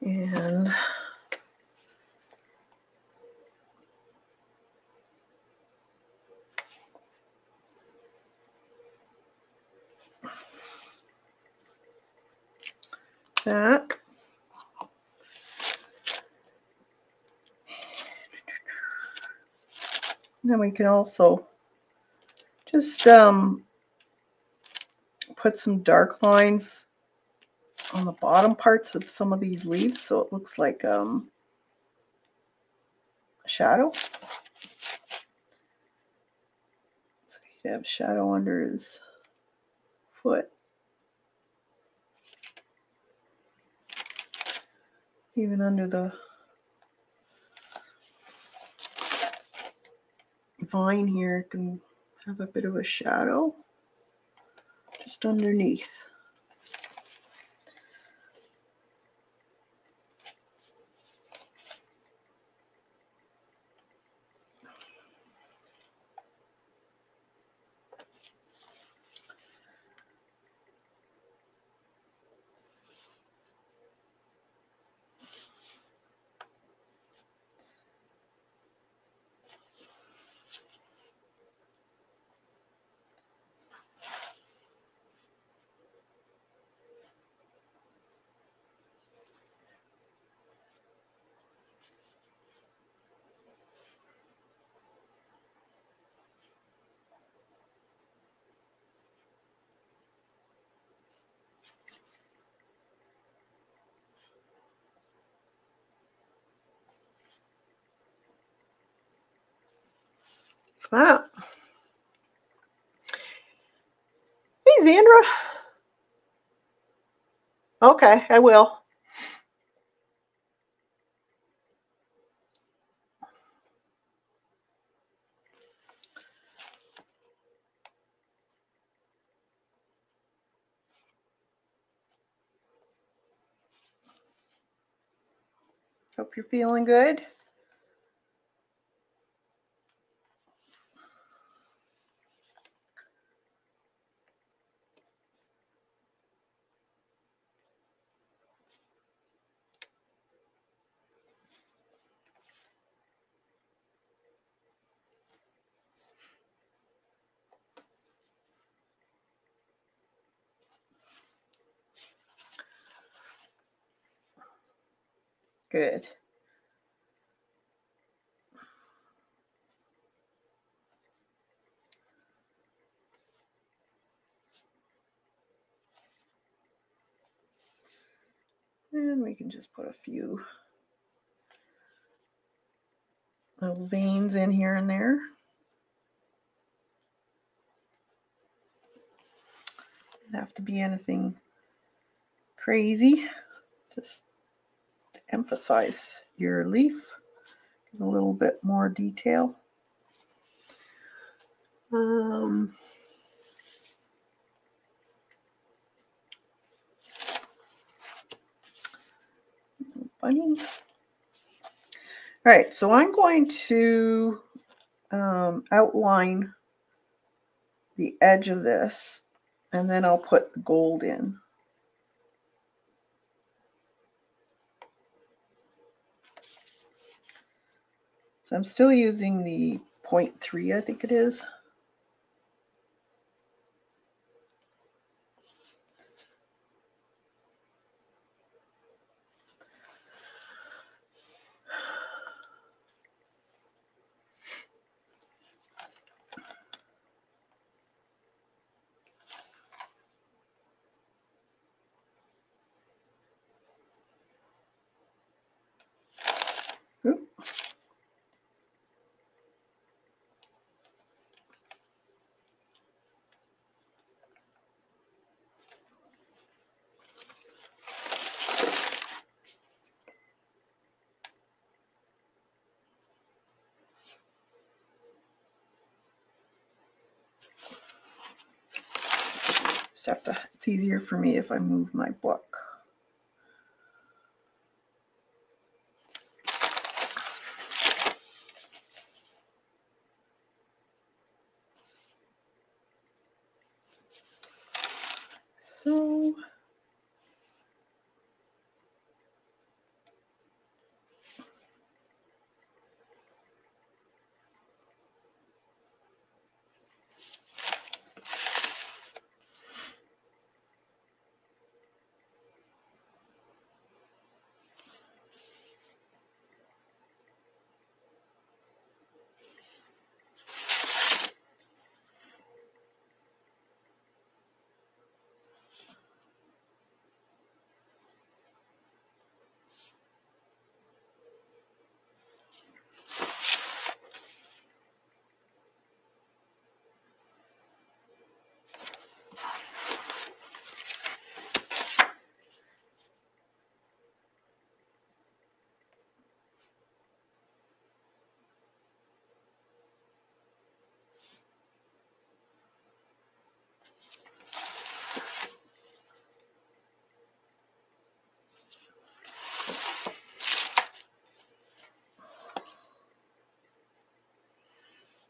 Speaker 1: And that. Then we can also just um, put some dark lines on the bottom parts of some of these leaves so it looks like um, a shadow. So he'd have shadow under his foot. Even under the vine here can have a bit of a shadow just underneath. Wow. Hey, Zandra. Okay, I will. Hope you're feeling good. Good. And we can just put a few little veins in here and there. Doesn't have to be anything crazy. Just emphasize your leaf. Give a little bit more detail. Um, bunny. All right, so I'm going to um, outline the edge of this, and then I'll put the gold in. So I'm still using the 0.3, I think it is. Just have to, it's easier for me if I move my book. So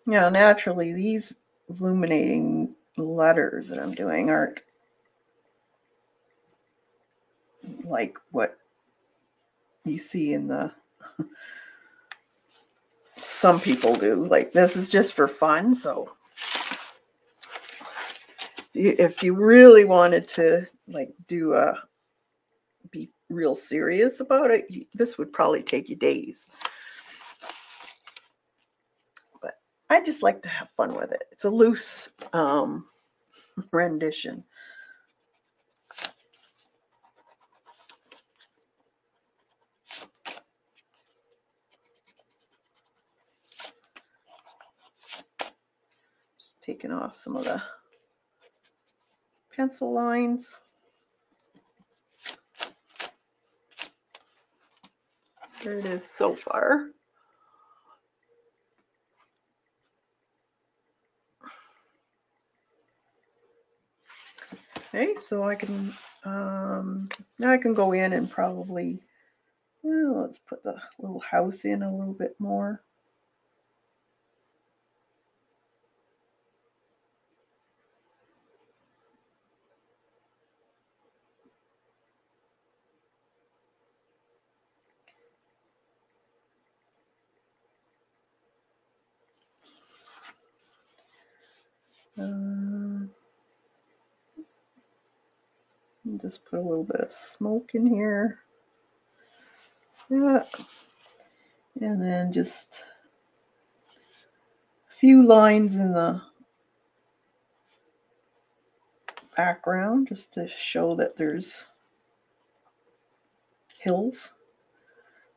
Speaker 1: Yeah, naturally, these illuminating letters that I'm doing aren't like what you see in the some people do. Like this is just for fun, so if you really wanted to like do a be real serious about it, this would probably take you days. I just like to have fun with it. It's a loose um, rendition. Just taking off some of the pencil lines. There it is so far. Okay, so I can um now I can go in and probably well, let's put the little house in a little bit more. Just put a little bit of smoke in here. Yeah. And then just a few lines in the background just to show that there's hills.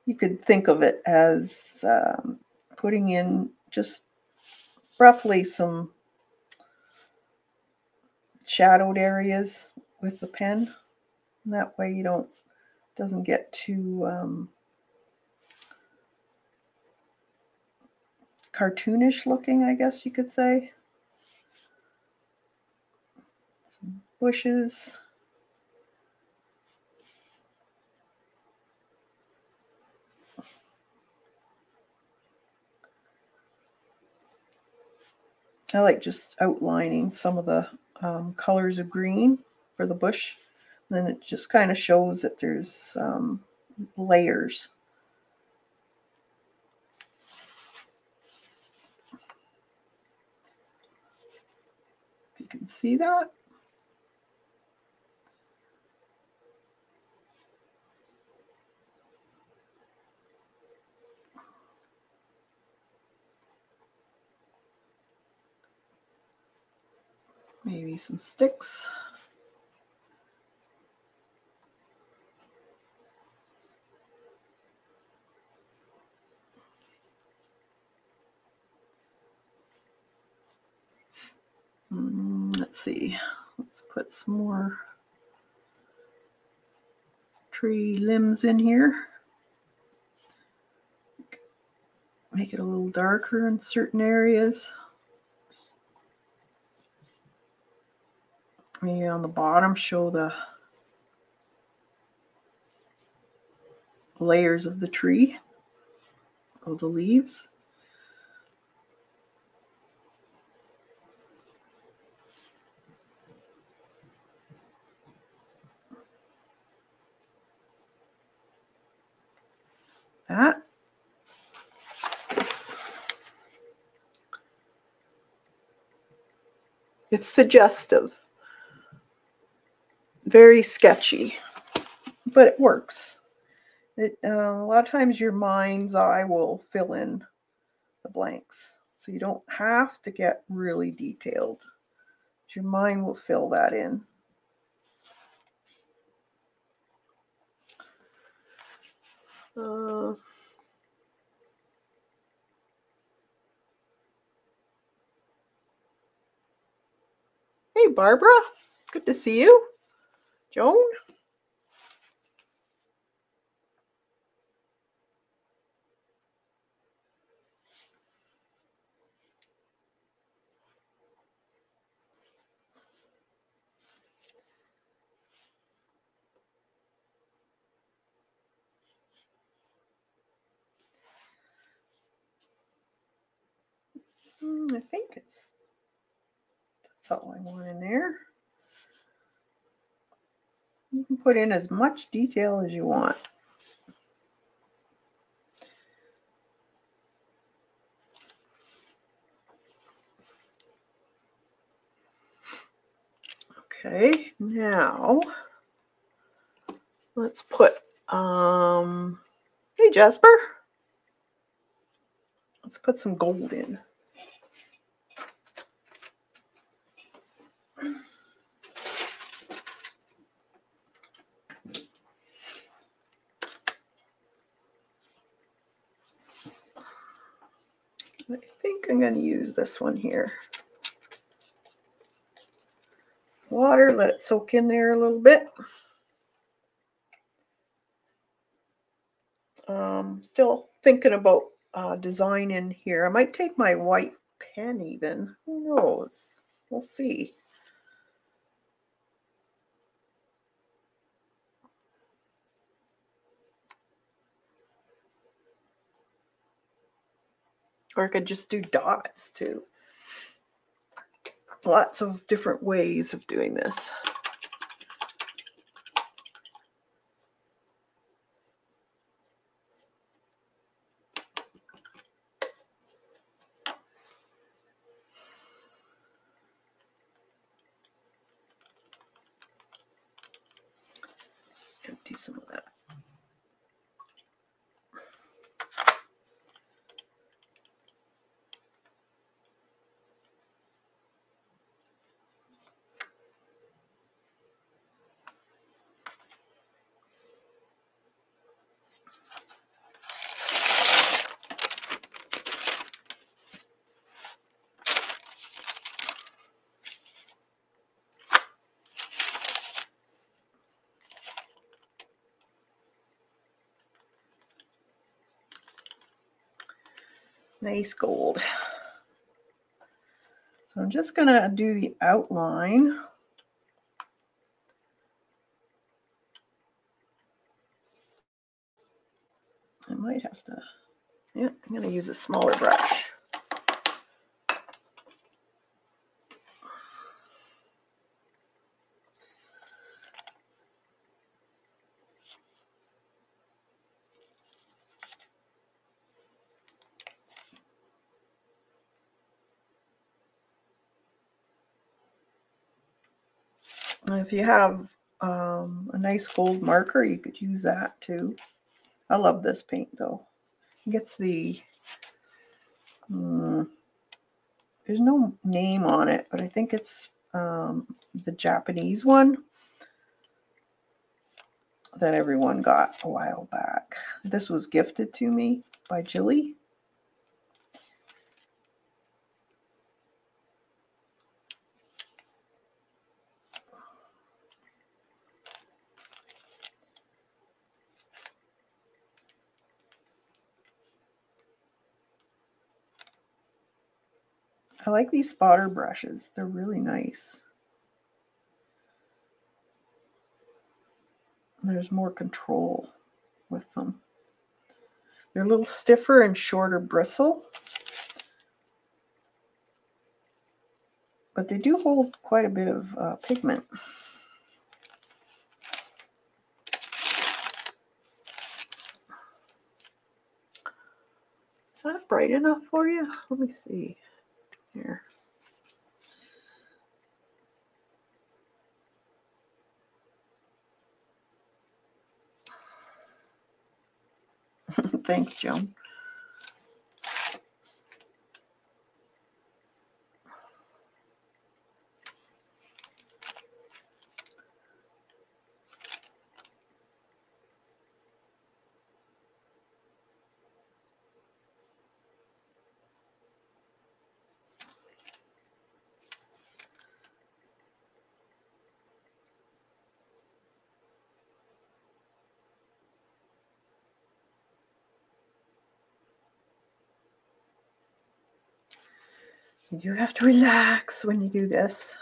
Speaker 1: You could think of it as um, putting in just roughly some shadowed areas with the pen. And that way you don't doesn't get too um, cartoonish looking, I guess you could say. Some bushes. I like just outlining some of the um, colors of green for the bush. then it just kind of shows that there's um, layers. If you can see that. Maybe some sticks. Mm, let's see. Let's put some more tree limbs in here. Make it a little darker in certain areas. Maybe on the bottom show the layers of the tree, of the leaves. That. It's suggestive very sketchy, but it works. It uh, a lot of times your mind's eye will fill in the blanks, so you don't have to get really detailed. Your mind will fill that in. Uh, hey, Barbara. Good to see you. Joan? Mm, I think it's that's all I want in there. You can put in as much detail as you want. Okay, now let's put, um, hey Jasper, let's put some gold in. I think I'm going to use this one here. Water, let it soak in there a little bit. Um, still thinking about uh, design in here. I might take my white pen even. Who knows? We'll see. Or I could just do dots too. Lots of different ways of doing this. Empty some of that. Nice gold. So I'm just gonna do the outline. I might have to, yeah, I'm gonna use a smaller brush. And If you have um, a nice gold marker, you could use that too. I love this paint though. It gets the, mm, there's no name on it, but I think it's um, the Japanese one that everyone got a while back. This was gifted to me by Jilly. I like these spotter brushes. They're really nice. There's more control with them. They're a little stiffer and shorter bristle. But they do hold quite a bit of uh, pigment. Is that bright enough for you? Let me see here. Thanks, Joan. You have to relax when you do this.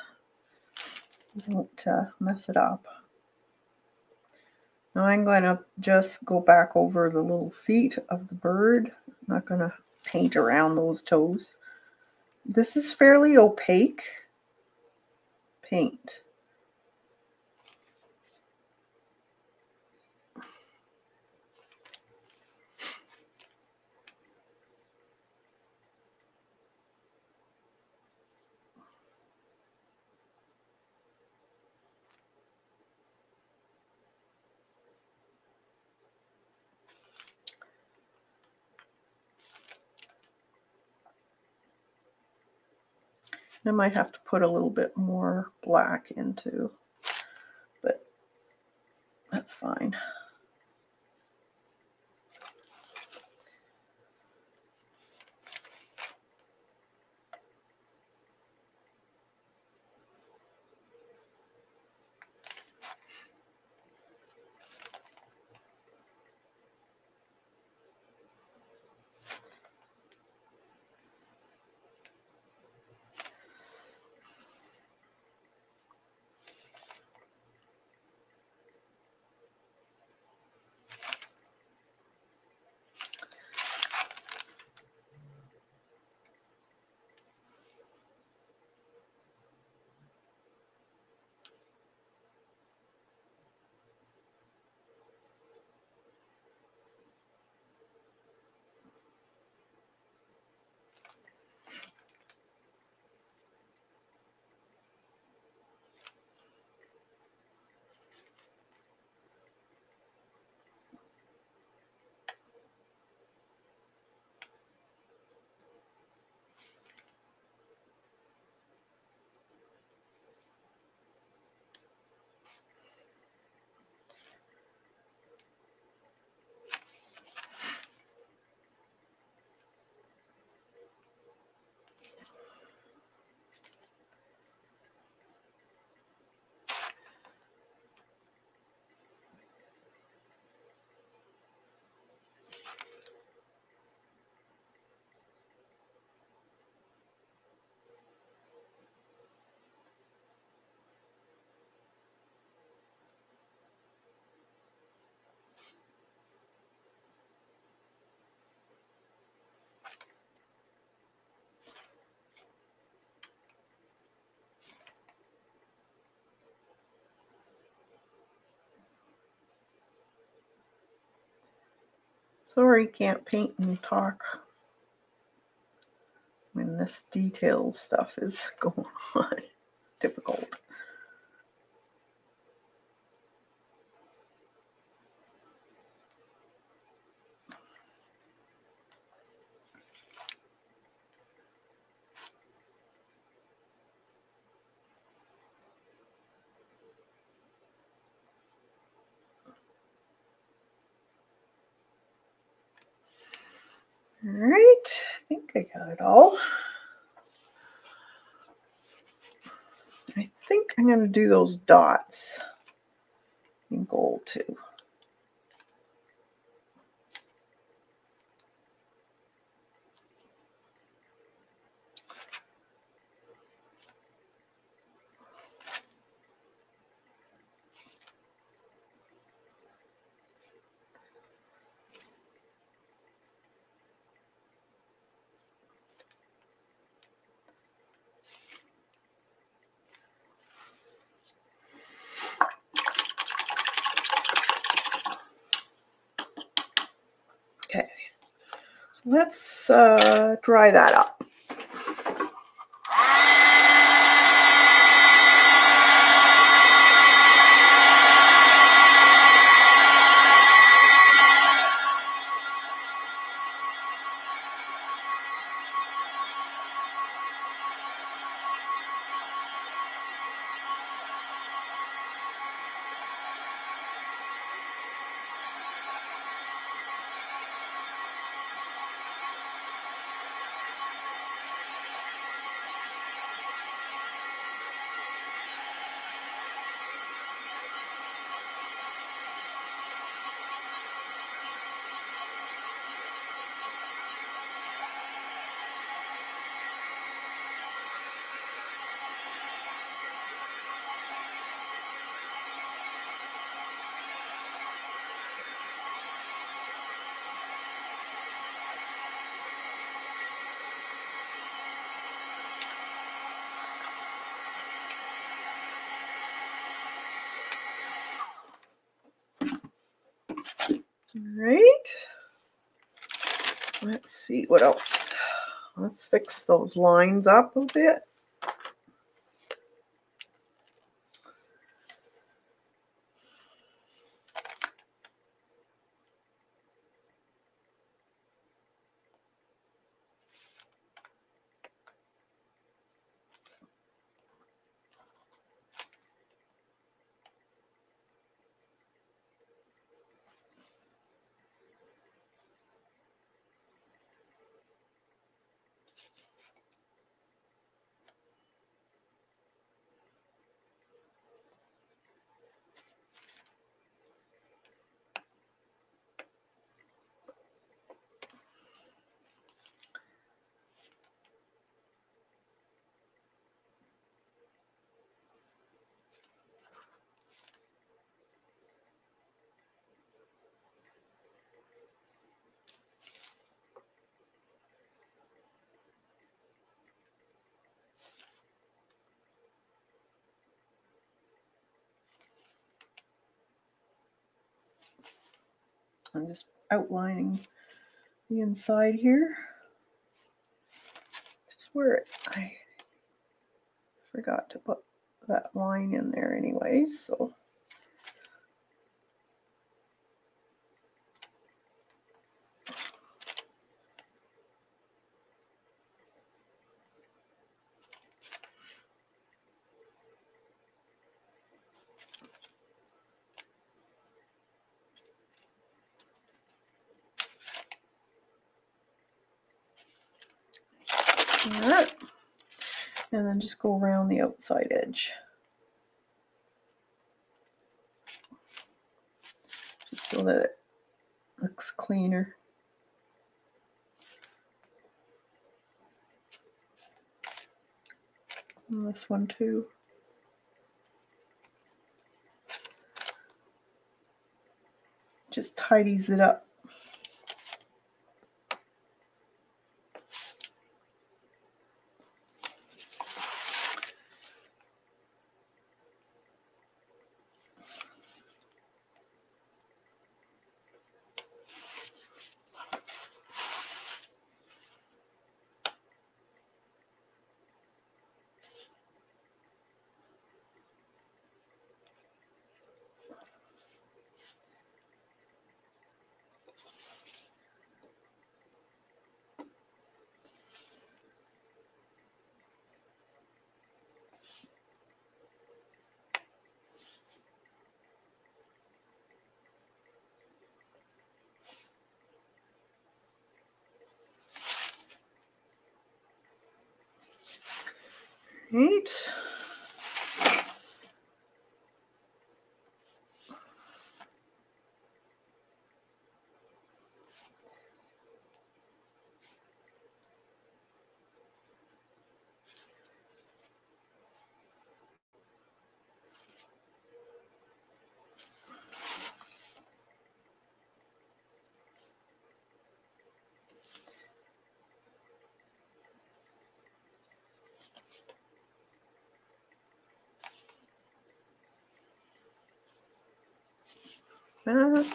Speaker 1: You don't uh, mess it up. Now I'm going to just go back over the little feet of the bird. I'm not going to paint around those toes. This is fairly opaque paint. I might have to put a little bit more black into, but that's fine. Sorry, can't paint and talk when this detailed stuff is going on. Difficult. All right, I think I got it all. I think I'm going to do those dots in gold too. Let's uh, dry that up. All right. Let's see what else. Let's fix those lines up a bit. I'm just outlining the inside here. Just where I forgot to put that line in there anyways, so. that. And just go around the outside edge. Just so that it looks cleaner. And this one too. Just tidies it up. Right. That.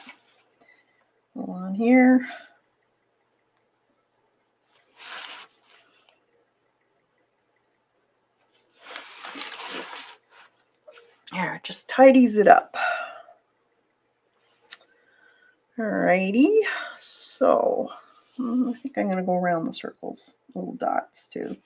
Speaker 1: Go on here. There, it just tidies it up. Alrighty, so mm, I think I'm gonna go around the circles, little dots too.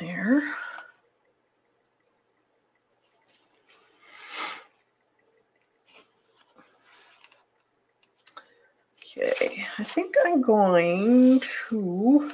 Speaker 1: There. Okay, I think I'm going to.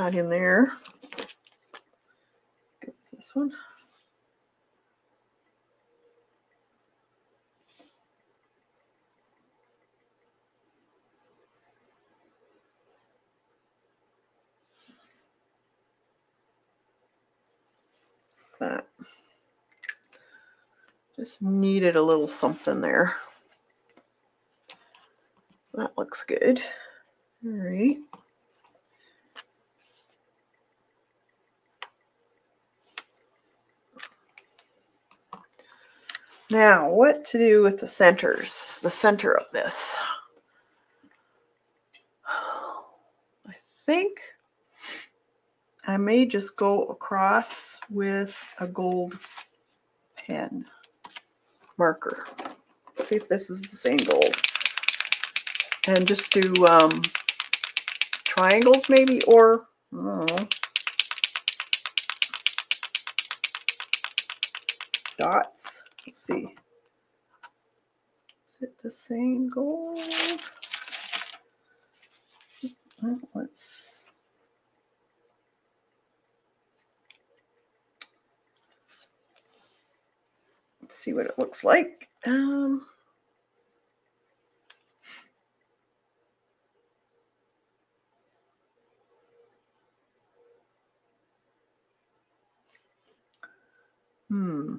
Speaker 1: Put in there. What's this one? that. Just needed a little something there. That looks good. All right. Now, what to do with the centers, the center of this? I think I may just go across with a gold pen marker. See if this is the same gold. And just do um, triangles maybe, or know, dots. Let's see. Is it the same gold? Well, let's see what it looks like. Um, hmm.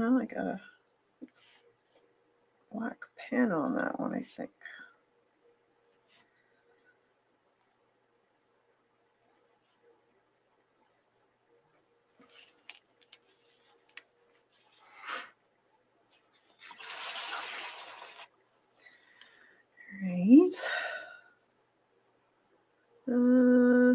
Speaker 1: I got a black pen on that one, I think. right. Uh,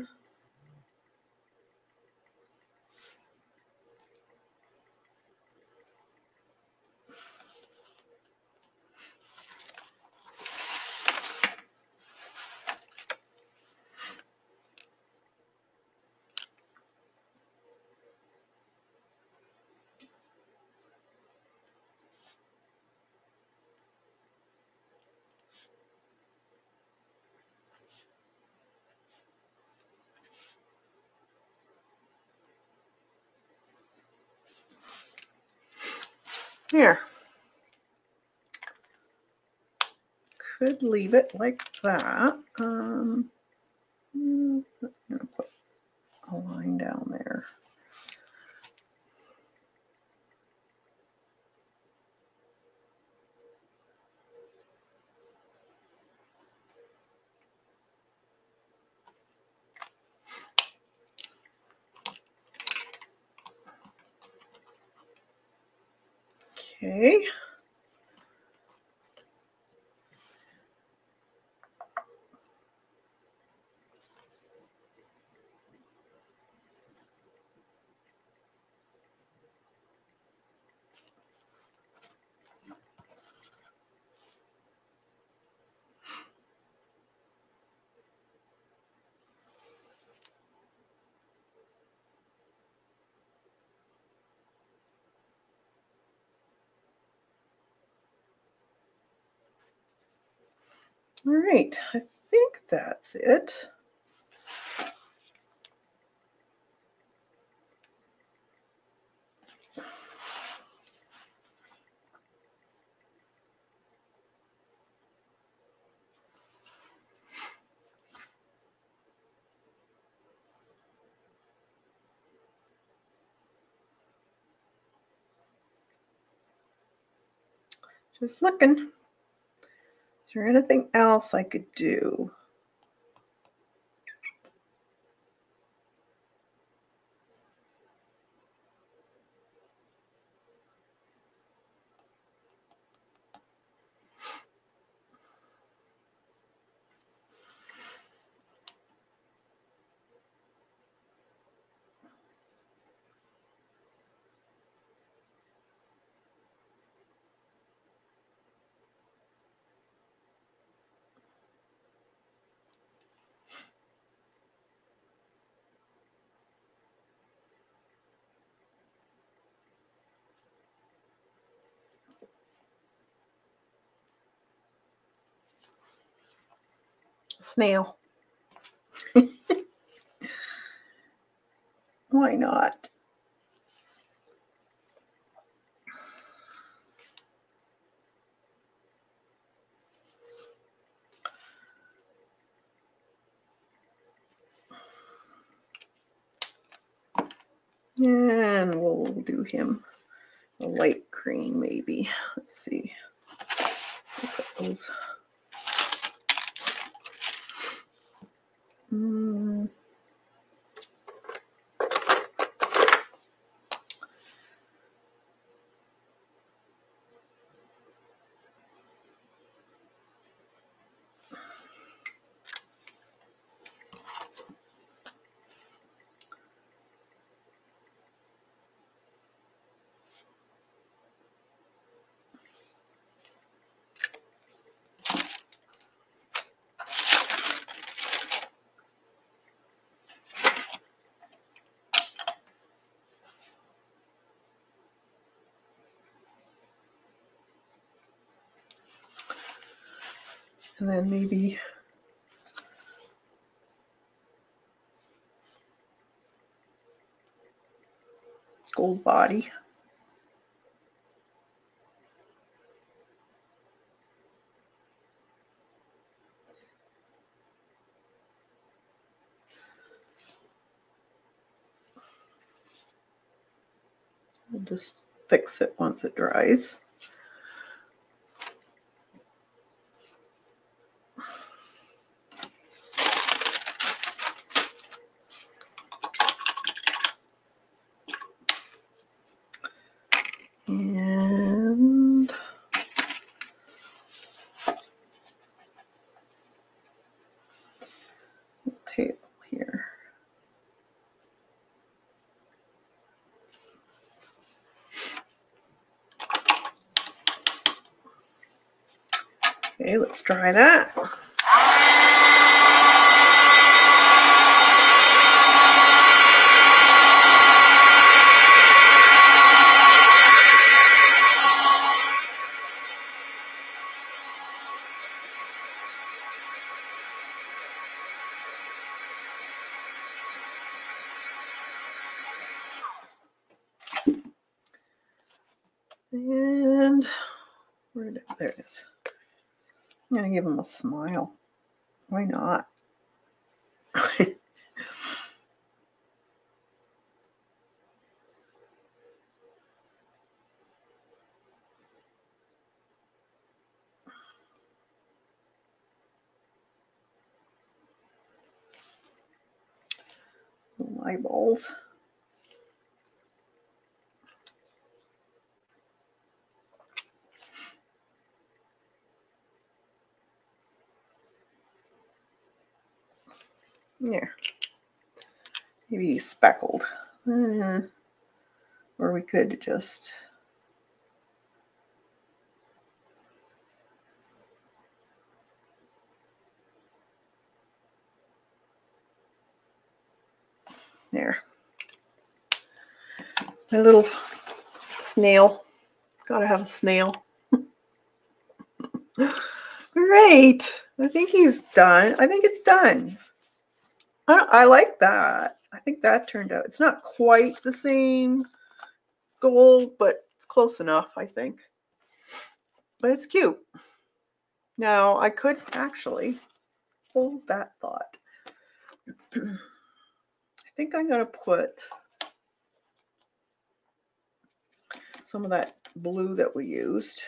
Speaker 1: Here. Could leave it like that. Um, mm, I'm gonna put a line down there. Okay. All right, I think that's it. Just looking. Is there anything else I could do? Snail. Why not? And we'll do him a light green, maybe. Let's see. Those. Mm. Then maybe gold body. We'll just fix it once it dries. And Okay, let's try that. And where did there it is. I'm gonna give him a smile. Why not? Eyeballs. Yeah. Maybe speckled. Uh, or we could just. There. My little snail. Gotta have a snail. Great. I think he's done. I think it's done. I, I like that. I think that turned out. It's not quite the same gold, but it's close enough, I think. But it's cute. Now, I could actually hold that thought. I think I'm going to put some of that blue that we used.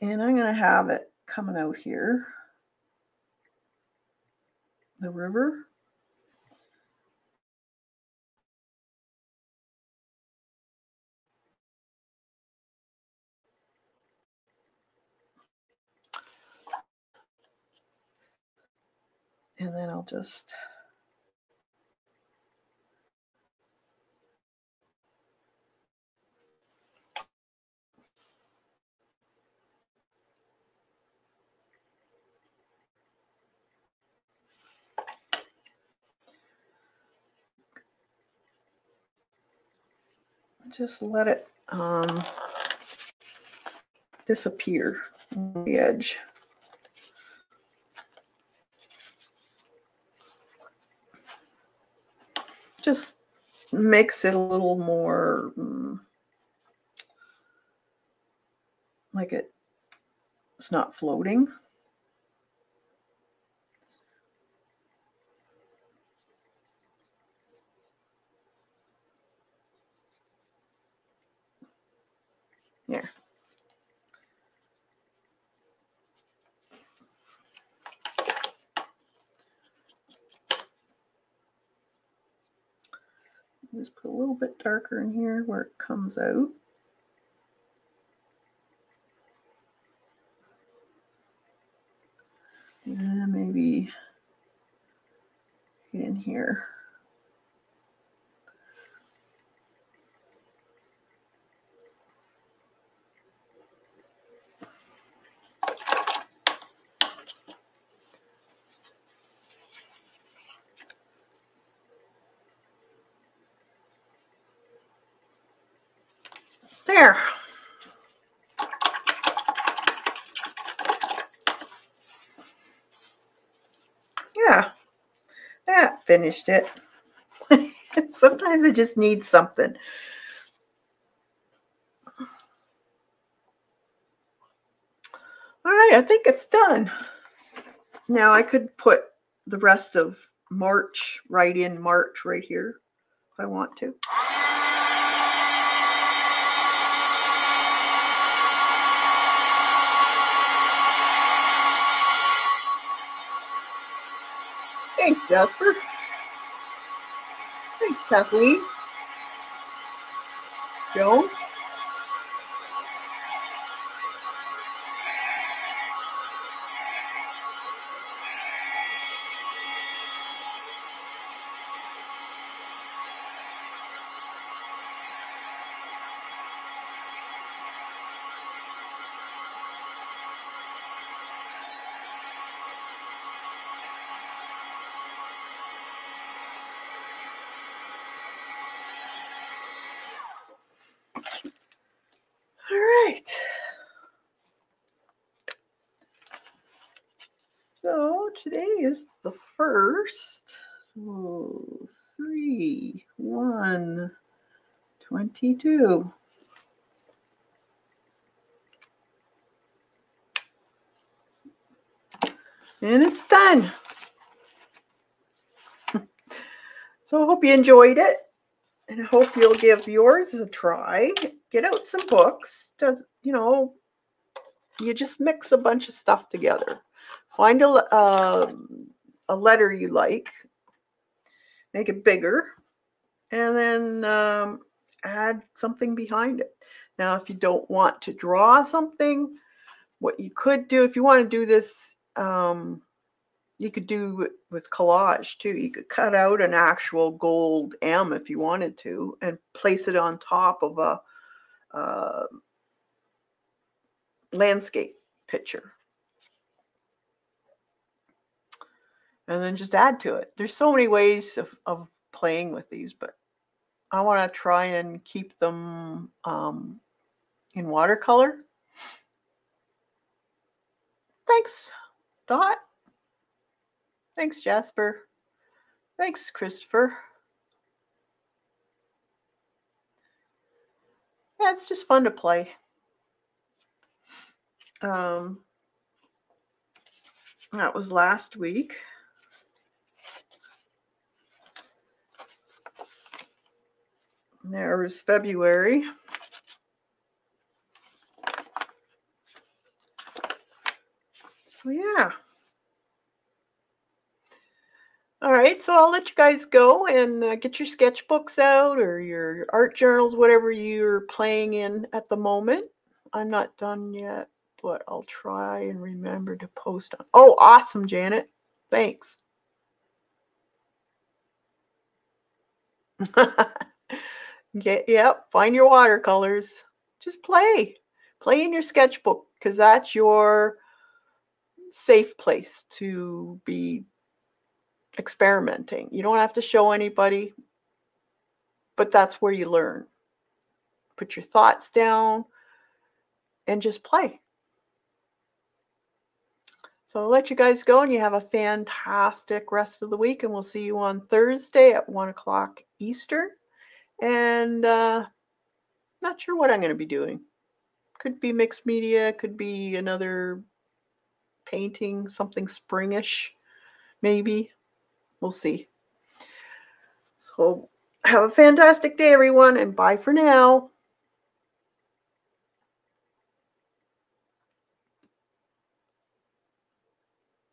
Speaker 1: And I'm going to have it coming out here. The river. And then I'll just just let it um, disappear on the edge. Just makes it a little more mm, like it it's not floating. Yeah. Just put a little bit darker in here where it comes out. And maybe in here. There. Yeah, that finished it. Sometimes I just need something. All right, I think it's done. Now I could put the rest of March right in March right here if I want to. Thanks, Jasper. Thanks, Kathleen. Joan. So today is the first. So three, one, 22. And it's done. So I hope you enjoyed it. And I hope you'll give yours a try. Get out some books. Does you know, you just mix a bunch of stuff together. Find a, uh, a letter you like, make it bigger, and then um, add something behind it. Now, if you don't want to draw something, what you could do, if you want to do this, um, you could do it with collage too. You could cut out an actual gold M if you wanted to and place it on top of a uh, landscape picture. And then just add to it. There's so many ways of, of playing with these, but I want to try and keep them um, in watercolor. Thanks, Dot. Thanks, Jasper. Thanks, Christopher. Yeah, it's just fun to play. Um, that was last week. There was February. So, yeah. All right, so I'll let you guys go and uh, get your sketchbooks out or your art journals, whatever you're playing in at the moment. I'm not done yet, but I'll try and remember to post on. Oh, awesome, Janet. Thanks. Get, yep, find your watercolors. Just play. Play in your sketchbook because that's your safe place to be experimenting. You don't have to show anybody, but that's where you learn. Put your thoughts down and just play. So I'll let you guys go and you have a fantastic rest of the week. And we'll see you on Thursday at one o'clock Eastern. And uh, not sure what I'm going to be doing. Could be mixed media, could be another painting, something springish, maybe. We'll see. So have a fantastic day, everyone, and bye for now.